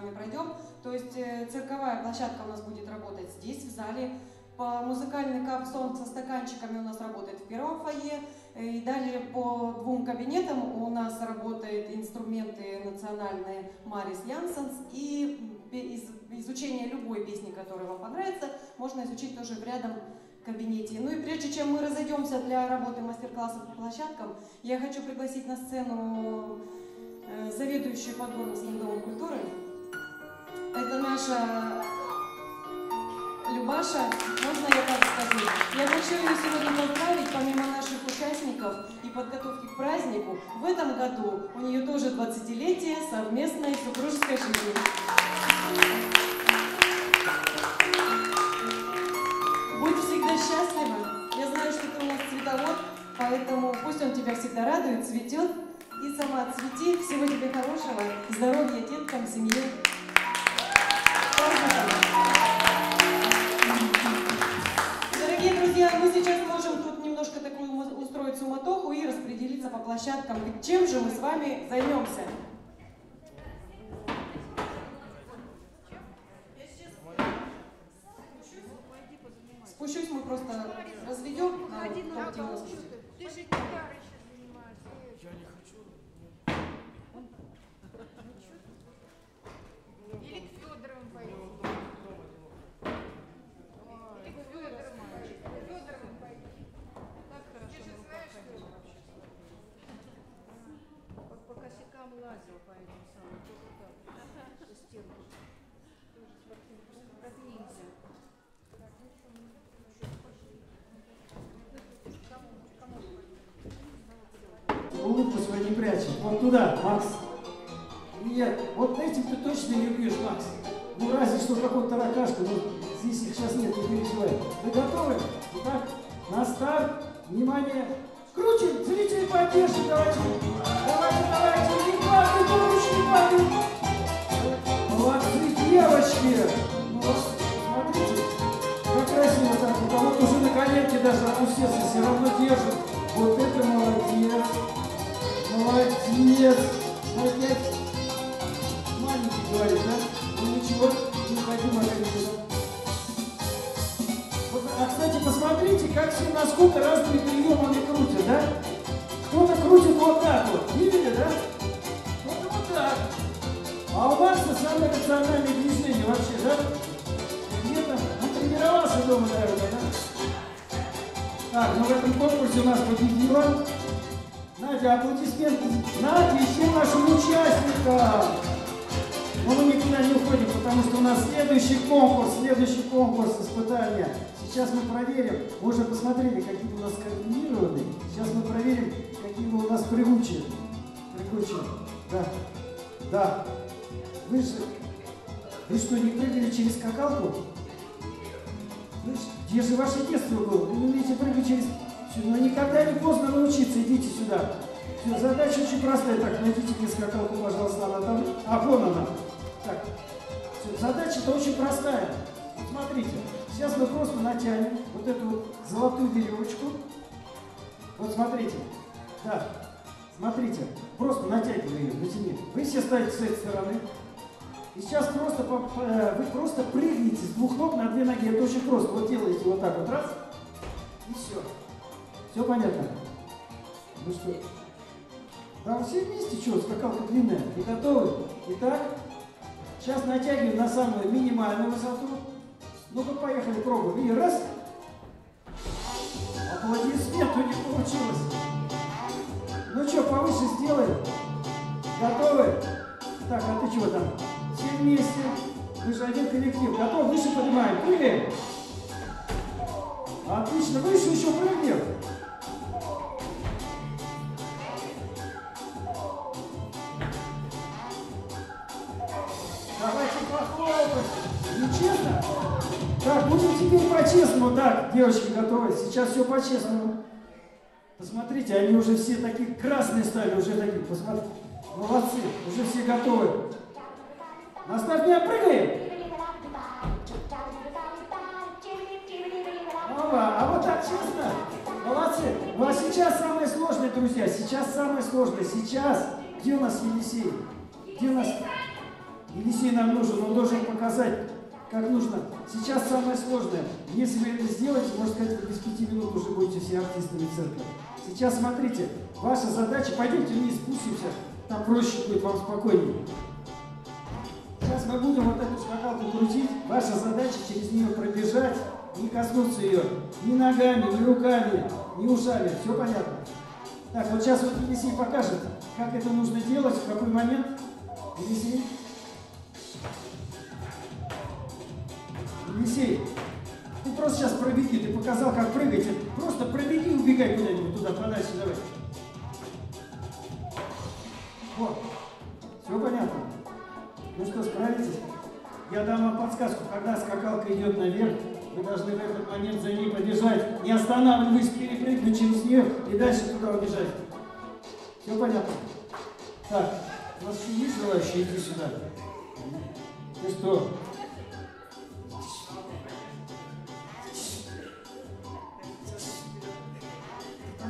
Вами пройдем. То есть э, цирковая площадка у нас будет работать здесь, в зале. По музыкальный капсон со стаканчиками у нас работает в первом фойе. Э, И далее по двум кабинетам у нас работают инструменты национальные Марис Янсенс. И изучение любой песни, которая вам понравится, можно изучить тоже в рядом кабинете. Ну и прежде чем мы разойдемся для работы мастер-классов по площадкам, я хочу пригласить на сцену э, заведующую Подгорновским домом культуры. Это наша Любаша, можно я так скажу? Я хочу ее сегодня поздравить, помимо наших участников и подготовки к празднику, в этом году у нее тоже 20-летие совместной супружеской жизни. Будь всегда счастлива. Я знаю, что ты у нас цветовод, поэтому пусть он тебя всегда радует, цветет. И сама цвети. Всего тебе хорошего, здоровья деткам, семье. Сейчас можем тут немножко такую устроить суматоху и распределиться по площадкам. Чем же мы с вами займемся? Спущусь, мы просто разведем на коллективную Ты же гитарой внимание. Крутим, зрители поддержим, давайте. Давайте, давайте, не падай, помощь не падай. Молодцы, девочки. Вот, смотрите, как красиво так. У кого-то уже на коленке даже опустился, все равно держит. Вот это молодец. Молодец. Опять маленький говорит, да? Ну ничего, не ходим опять вот, а, кстати, посмотрите, как все насколько разными приемами крутят, да? Кто-то крутит вот так вот, видели, да? Кто-то вот так. А у Макса самое рациональное движение вообще, да? Где-то, он тренировался дома, наверное, да? Так, ну в этом конкурсе у нас победила Надя, аплодисменты. Надя, еще нашим участникам. Но мы никуда не уходим, потому что у нас следующий конкурс, следующий конкурс испытания. Сейчас мы проверим, вы уже посмотрели, какие у нас координированные. Сейчас мы проверим, какие вы у нас прыгучие. Прыгучие. Да. Да. Вы же, вы что, не прыгали через скакалку? Вы ж- где же ваше детство было? Вы не умеете прыгать через... Но никогда не поздно научиться, идите сюда. Всё, задача очень простая. Так, найдите мне скакалку, пожалуйста, она там. А, вон она. Так, задача-то очень простая. Вот смотрите, сейчас мы просто натянем вот эту золотую веревочку. Вот смотрите. Да, смотрите, просто натягиваем ее, натяни. Вы все ставите с этой стороны. И сейчас просто, э, вы просто прыгните с двух ног на две ноги. Это очень просто. Вот делаете вот так вот, раз, и все. Все понятно? Ну что? Да, все вместе, что, скакалка длинная. Вы готовы? Итак, сейчас натягиваем на самую минимальную высоту. Ну-ка, поехали, пробуем. И раз. Аплодисменту не получилось. Ну что, повыше сделаем? Готовы? Так, а ты чего там? Все вместе. Мы же один коллектив. Готов? Выше поднимаем. Прыгаем. Отлично. Выше еще прыгнем. Так, будем теперь по-честному. Так, девочки готовы. Сейчас все по-честному. Посмотрите, они уже все такие красные стали, уже такие. Посмотрите. Молодцы, уже все готовы. На старт не прыгаем. Ава, а вот так честно? Молодцы. Ну а сейчас самое сложное, друзья. Сейчас самое сложное. Сейчас. Где у нас Елисей? Где у нас? Елисей нам нужен, он должен показать, как нужно. Сейчас самое сложное. Если вы это сделаете, можно сказать, вы без пяти минут уже будете все артистами цирка. Сейчас смотрите, ваша задача, пойдемте вниз, спустимся, там проще будет, вам спокойнее. Сейчас мы будем вот эту скакалку крутить. Ваша задача через нее пробежать, не коснуться ее ни ногами, ни руками, ни ушами. Все понятно? Так, вот сейчас вот Елисей покажет, как это нужно делать, в какой момент. Елисей. Елисей, ты просто сейчас пробеги, ты показал, как прыгать. Просто пробеги и убегай куда-нибудь туда подальше, давай. Вот. Все понятно? Ну что, справитесь? Я дам вам подсказку. Когда скакалка идет наверх, вы должны в этот момент за ней побежать, не останавливаясь, перепрыгнуть через нее и дальше туда убежать. Все понятно? Так, у нас еще есть желающие идти сюда? Ну что?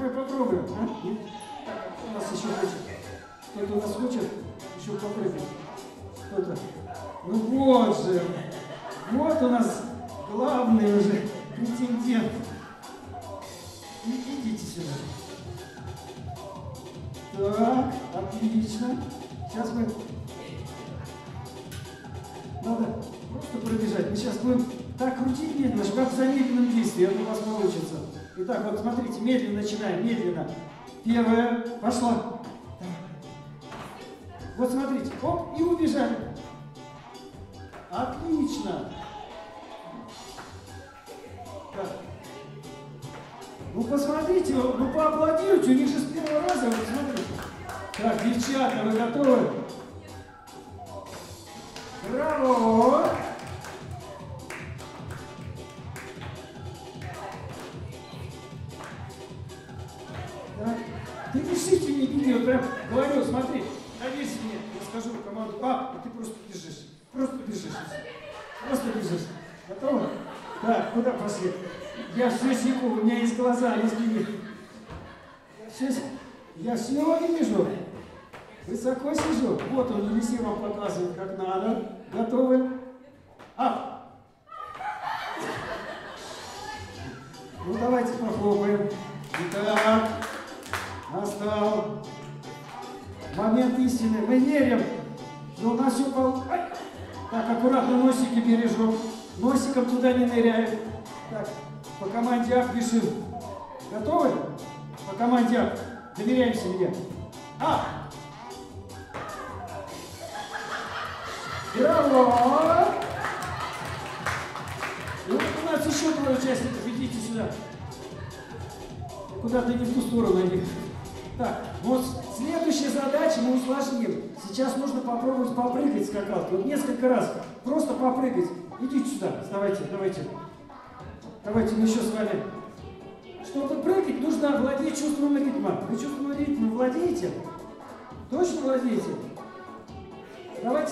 Давай попробуем, а? Нет? Так, а нас еще хочет? Кто-то нас хочет еще попрыгать? Кто-то? Ну вот же! Вот у нас главный уже претендент. И- Идите сюда. Так, отлично. Сейчас мы... Надо просто пробежать. Мы сейчас будем так крутить медленно, как в замедленном действии. Это у вас получится. Итак, вот смотрите, медленно начинаем, медленно. Первая, пошла. Вот смотрите, оп, и убежали.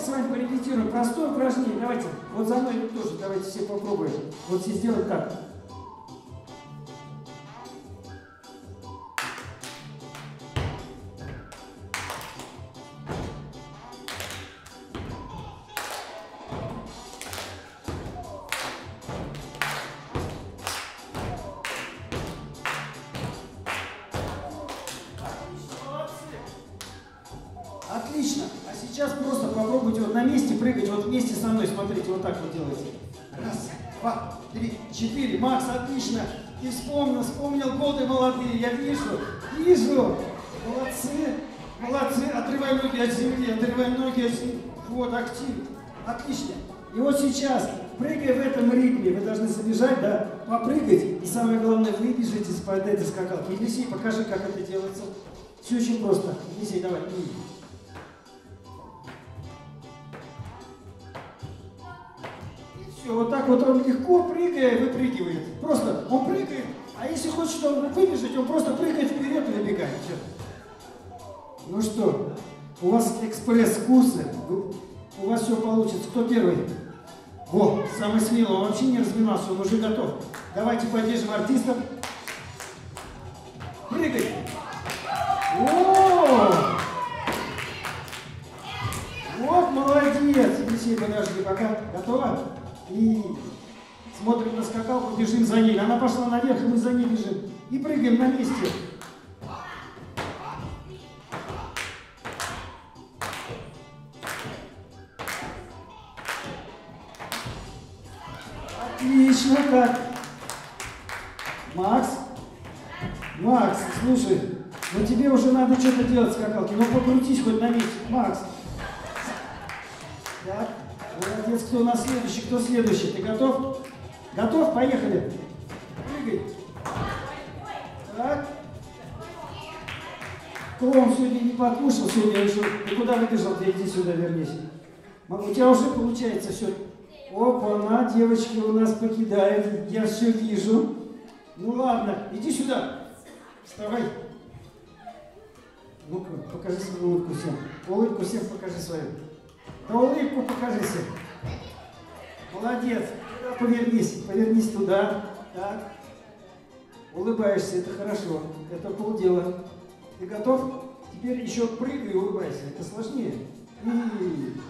С вами порепетируем простое упражнение. Давайте, вот за мной тоже, давайте все попробуем. Вот все сделать так. Макс, отлично. Ты вспомнил, вспомнил годы молодые. Я вижу, вижу. Молодцы, молодцы. Отрывай ноги от земли, отрывай ноги от земли. Вот, актив. Отлично. И вот сейчас, прыгая в этом ритме, вы должны забежать, да, попрыгать. И самое главное, выбежите из-под этой скакалки. Елисей, покажи, как это делается. Все очень просто. Елисей, давай. Все, вот так вот он легко прыгая выпрыгивает. Просто он прыгает, а если хочет он выбежать, он просто прыгает вперед и выбегает. Ну что, у вас экспресс-курсы, у вас все получится. Кто первый? Во, самый смелый, он вообще не разминался, он уже готов. Давайте поддержим артистов. Прыгай! О! Вот молодец! Елисей, подожди, пока. Готова? И смотрим на скакалку, бежим за ней. Она пошла наверх, и мы за ней бежим. И прыгаем на месте. Отлично, как? Макс? Макс, слушай, ну тебе уже надо что-то делать, скакалки. Ну покрутись хоть на месте. Макс. Так, молодец. Кто у нас следующий? Кто следующий? Ты готов? Готов? Поехали. Прыгай. Так. Клоун сегодня не покушал, сегодня еще. Ты куда выбежал? Ты иди сюда, вернись. У тебя уже получается все. Опа, на, девочки у нас покидает. Я все вижу. Ну ладно, иди сюда. Вставай. Ну-ка, покажи свою улыбку всем. Улыбку всем покажи свою. Да улыбку покажи всем. Молодец. Повернись, повернись туда. Так. Улыбаешься, это хорошо. Это полдела. Ты готов? Теперь еще прыгай и улыбайся. Это сложнее. И...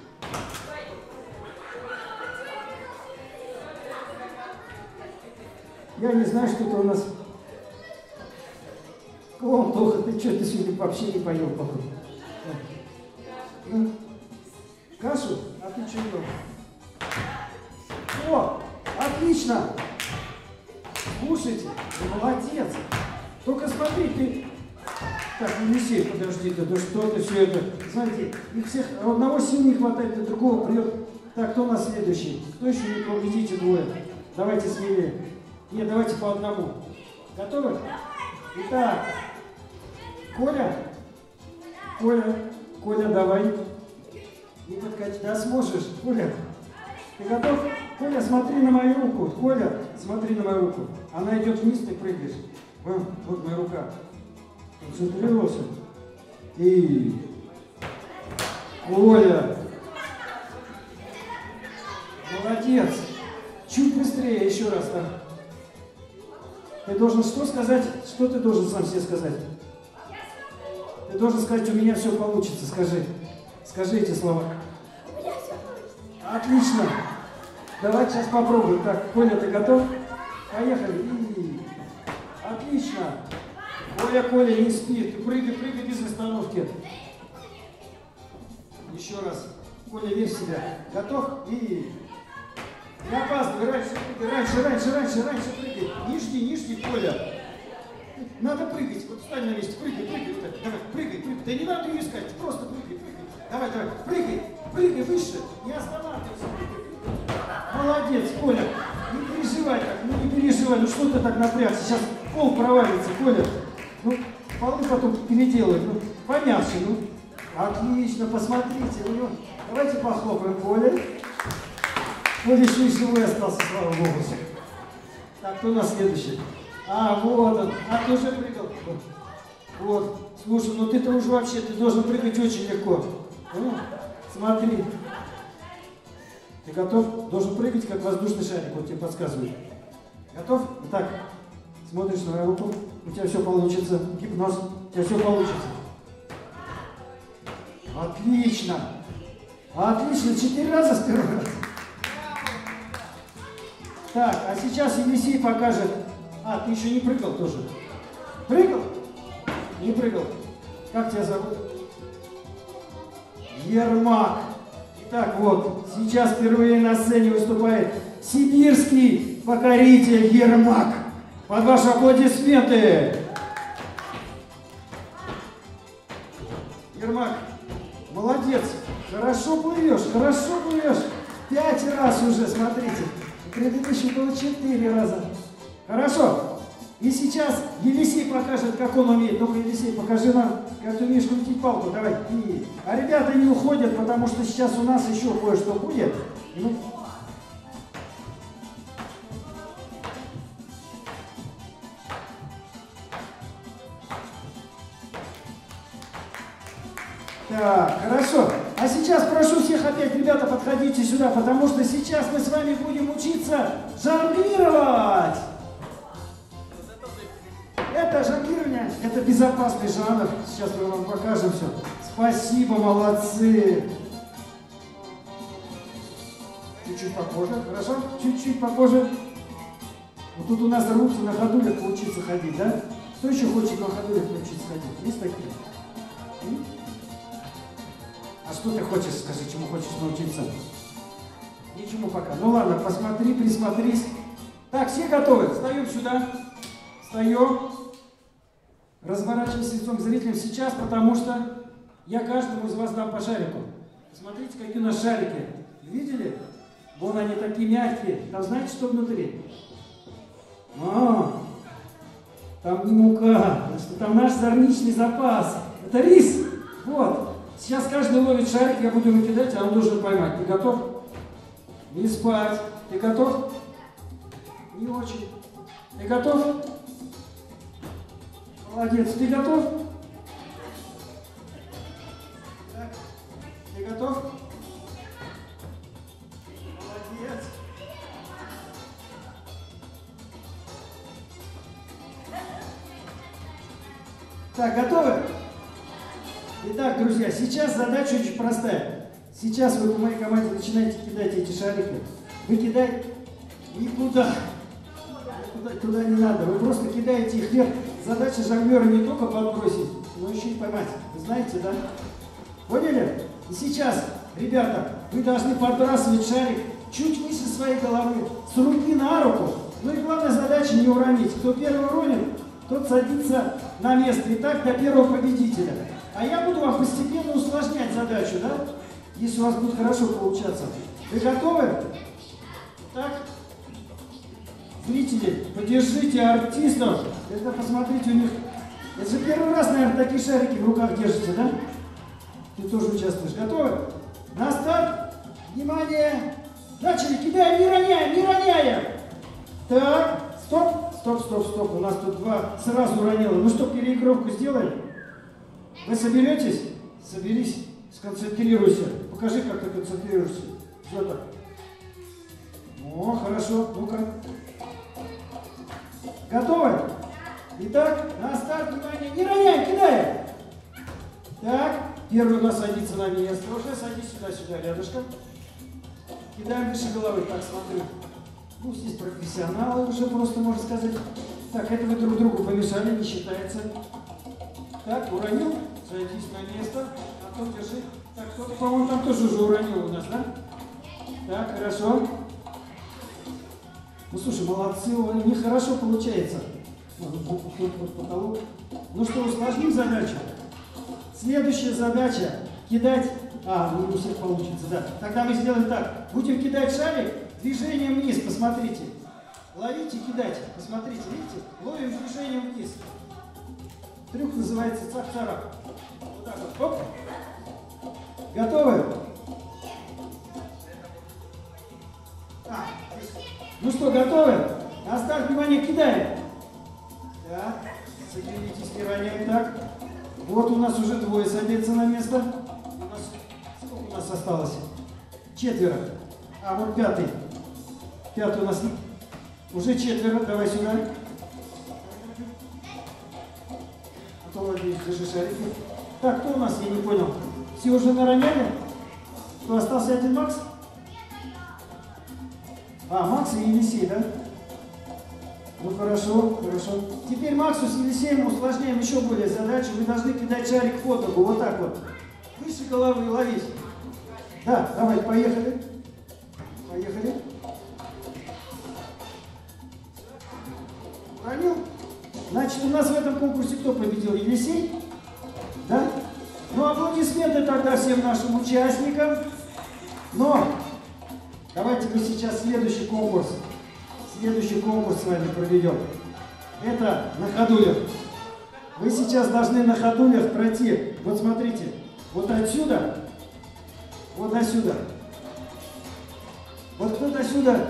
Я не знаю, что это у нас. Клоун, Тоха, ты что, ты сегодня вообще не поел, походу? Ну, Кашу? А ел? О, отлично! Слушайте, ты молодец! Только смотри, ты... Так, Елисей, подожди, да, да что ты все это? Смотрите, их всех, одного сил не хватает, до другого придет. Так, кто у нас следующий? Кто еще не пробовал? Идите двое. Давайте смелее. Нет, давайте по одному. Готовы? Итак, Коля, Коля, Коля, давай. Не подкати, да сможешь, Коля. Ты готов? Коля, смотри на мою руку. Коля, смотри на мою руку. Она идет вниз, ты прыгаешь. Вон, вот моя рука. Концентрировался. И... Коля. Молодец. Чуть быстрее, еще раз так. Ты должен что сказать? Что ты должен сам себе сказать? Ты должен сказать, у меня все получится. Скажи. Скажи эти слова. Отлично. Давай сейчас попробуем. Так, Коля, ты готов? Поехали. И... Отлично. Коля, Коля, не спи. Ты прыгай, прыгай без остановки. Еще раз. Коля, верь в себя. Готов? И... Не опаздывай, раньше прыгай, раньше, раньше, раньше, раньше прыгай. Не жди, не жди, Коля. Надо прыгать. Вот встань на месте, прыгай, прыгай. Вот так. Давай, прыгай, прыгай. Да не надо ее искать, просто прыгай. Давай, давай, прыгай, прыгай выше, не останавливайся. Молодец, Коля. Не переживай так, ну не переживай, ну что ты так напрягся? Сейчас пол провалится, Коля. Ну, полы потом переделай, ну, помягче, ну. Отлично, посмотрите, у него. Давайте похлопаем Коля. Коля еще и живой остался, слава богу. Так, кто у нас следующий? А, вот он. А, ты уже прыгал? Вот. Слушай, ну ты-то уже вообще, ты должен прыгать очень легко. Смотри. Ты готов? Должен прыгать, как воздушный шарик, вот тебе подсказывают. Готов? Итак, смотришь на мою руку, у тебя все получится. Гипноз, у тебя все получится. Отлично! Отлично, четыре раза с первого раза. Так, а сейчас Елисей покажет. А, ты еще не прыгал тоже. Прыгал? Не прыгал. Как тебя зовут? Ермак. Итак, вот, сейчас впервые на сцене выступает сибирский покоритель Ермак. Под ваши аплодисменты. Ермак, молодец. Хорошо плывешь, хорошо плывешь. Пять раз уже, смотрите. В предыдущем было четыре раза. Хорошо. И сейчас Елисей покажет, как он умеет. Ну-ка, Елисей, покажи нам, умеешь крутить палку. Давай. И... А ребята не уходят, потому что сейчас у нас еще кое-что будет. Ну, Так, хорошо. А сейчас прошу всех опять, ребята, подходите сюда, потому что сейчас мы с вами будем учиться жонглировать. Это жонглирование, это безопасный жанр. Сейчас мы вам покажем все. Спасибо, молодцы. Чуть-чуть попозже, хорошо? Чуть-чуть попозже. Вот тут у нас рвутся на ходулях поучиться ходить, да? Кто еще хочет на ходулях научиться ходить? Есть такие? А что ты хочешь, скажи, чему хочешь научиться? Ничему пока. Ну ладно, посмотри, присмотрись. Так, все готовы? Встаем сюда. Встаем. Разворачивайся лицом к зрителям сейчас, потому что я каждому из вас дам по шарику. Посмотрите, какие у нас шарики. Видели? Вон они такие мягкие. Там знаете, что внутри? А, там не мука, там наш зорничный запас. Это рис. Вот. Сейчас каждый ловит шарик, я буду его кидать, а он должен поймать. Ты готов? Не спать. Ты готов? Не очень. Ты готов? Молодец. Ты готов? Так. Ты готов? Молодец. Так, готовы? Итак, друзья, сейчас задача очень простая. Сейчас вы по моей команде начинаете кидать эти шарики. Вы кидаете никуда. Туда, туда не надо. Вы просто кидаете их вверх. Задача жонглера не только подбросить, но еще и поймать. Вы знаете, да? Поняли? И сейчас, ребята, вы должны подбрасывать шарик чуть выше своей головы, с руки на руку. Ну и главная задача не уронить. Кто первый уронит, тот садится на место. И так до первого победителя. А я буду вам постепенно усложнять задачу, да? Если у вас будет хорошо получаться. Вы готовы? Так? Зрители, поддержите артистов. Это посмотрите у них. Это же первый раз, наверное, такие шарики в руках держите, да? Ты тоже участвуешь. Готовы? На старт. Внимание. Начали. Кидаем, не роняем, не роняем. Так. Стоп, стоп, стоп, стоп. У нас тут два сразу ронило. Ну что, переигровку сделаем? Вы соберетесь? Соберись, сконцентрируйся. Покажи, как ты концентрируешься. Все так. О, хорошо. Ну-ка. Готовы? Итак, на старт, внимание, не роняй, кидаем. Так, первый у нас садится на место. Уже садись сюда, сюда, рядышком. Кидаем выше головы, так, смотрю. Ну, здесь профессионалы уже просто, можно сказать. Так, это вы друг другу помешали, не считается. Так, уронил, садись на место. А то держи. Так, кто-то, по-моему, там тоже уже уронил у нас, да? Так, хорошо. Ну, слушай, молодцы, у них хорошо получается. Ну что, усложним задачу? Следующая задача – кидать... А, не у всех получится, да. Тогда мы сделаем так. Будем кидать шарик движением вниз, посмотрите. Ловите, кидайте, посмотрите, видите? Ловим движением вниз. Трюк называется цап-царап. Вот так вот. Оп. Готовы? Что, готовы? На старт, внимание, кидаем. Так, соберитесь, не роняем так. Вот у нас уже двое садятся на место. У нас, сколько у нас осталось? Четверо. А, вот пятый. Пятый у нас уже четверо. Давай сюда. А то, надеюсь, держи шарики. Так, кто у нас, я не понял. Все уже нароняли? Кто остался один Макс? А, Макс и Елисей, да? Ну хорошо, хорошо. Теперь Максу с Елисеем усложняем еще более задачу. Вы должны кидать шарик в фотогу, вот так вот. Выше головы ловить. Да, давай, поехали. Поехали. Уронил? Значит, у нас в этом конкурсе кто победил? Елисей? Да? Ну, аплодисменты тогда всем нашим участникам. Но давайте мы сейчас следующий конкурс следующий конкурс с вами проведем. Это на ходулях. Вы сейчас должны на ходулях пройти, вот смотрите, вот отсюда, вот до. Вот кто до сюда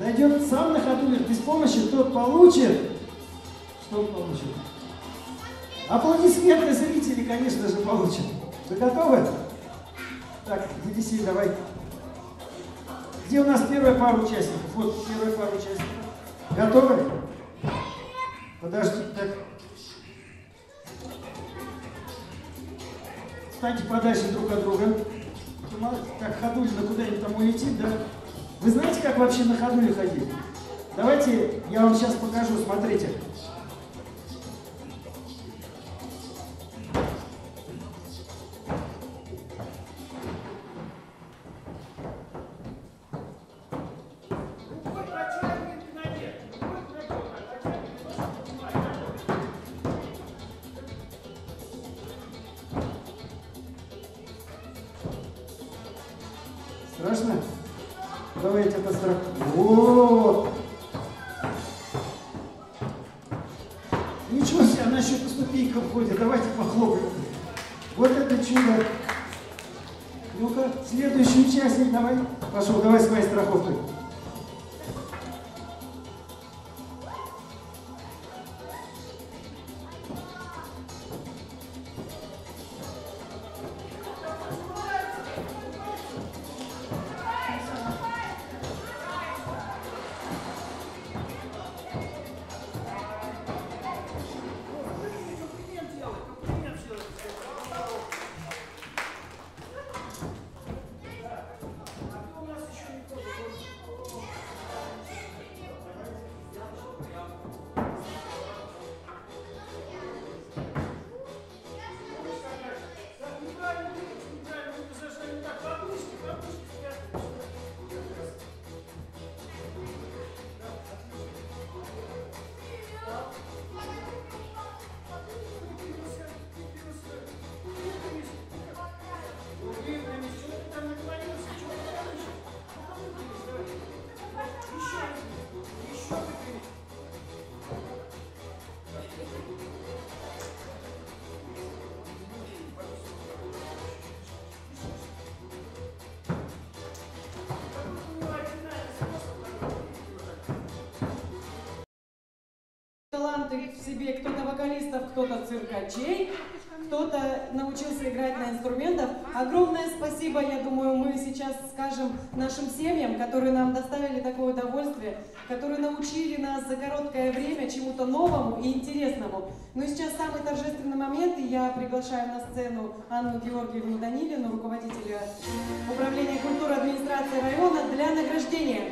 дойдет сам на ходулях без помощи, тот получит. Что он получит? Аплодисменты зрителей, конечно же, получат. Вы готовы? Так, Елисей, давай. Где у нас первая пара участников? Вот первая пара участников. Готовы? Подожди, так. Встаньте подальше друг от друга. Так ходульно куда-нибудь там улетит, да? Вы знаете, как вообще на ходуле ходить? Давайте я вам сейчас покажу, смотрите. Таланты в себе, кто-то вокалистов, кто-то циркачей, кто-то научился играть на инструментах. Огромное спасибо, я думаю, мы сейчас скажем нашим семьям, которые нам доставили такое удовольствие, которые научили нас за короткое время чему-то новому и интересному. Ну и сейчас самый торжественный момент, и я приглашаю на сцену Анну Георгиевну Данилину, руководителя Управления культуры администрации района, для награждения.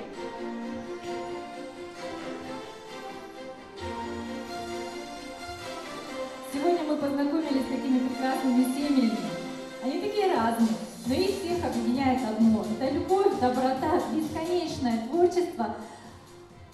Прекрасными семьями. Они такие разные, но их всех объединяет одно. Это любовь, доброта, бесконечное творчество,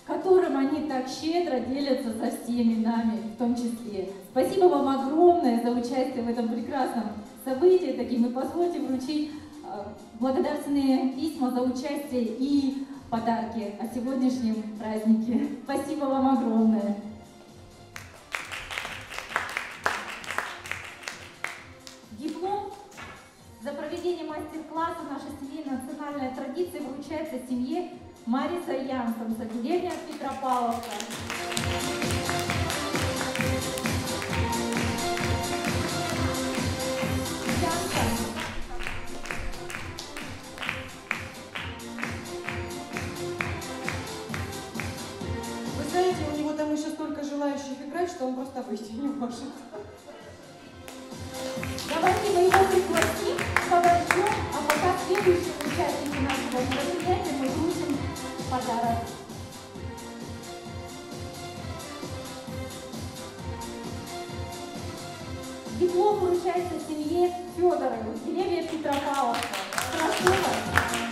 которым они так щедро делятся со всеми нами в том числе. Спасибо вам огромное за участие в этом прекрасном событии таким. И позвольте вручить э, благодарственные письма за участие и подарки о сегодняшнем празднике. Спасибо вам огромное. Проведение мастер-класса «Наша семейная национальная традиция» вручается семье Мариса там еще столько желающих играть, что он просто выйти не может. Давайте мы его пригласим, подождем, а пока следующие участники нашего мероприятия мы вручим подарок. Диплом вручается семье Федоровой, деревья Петропавловка. Прошу вас.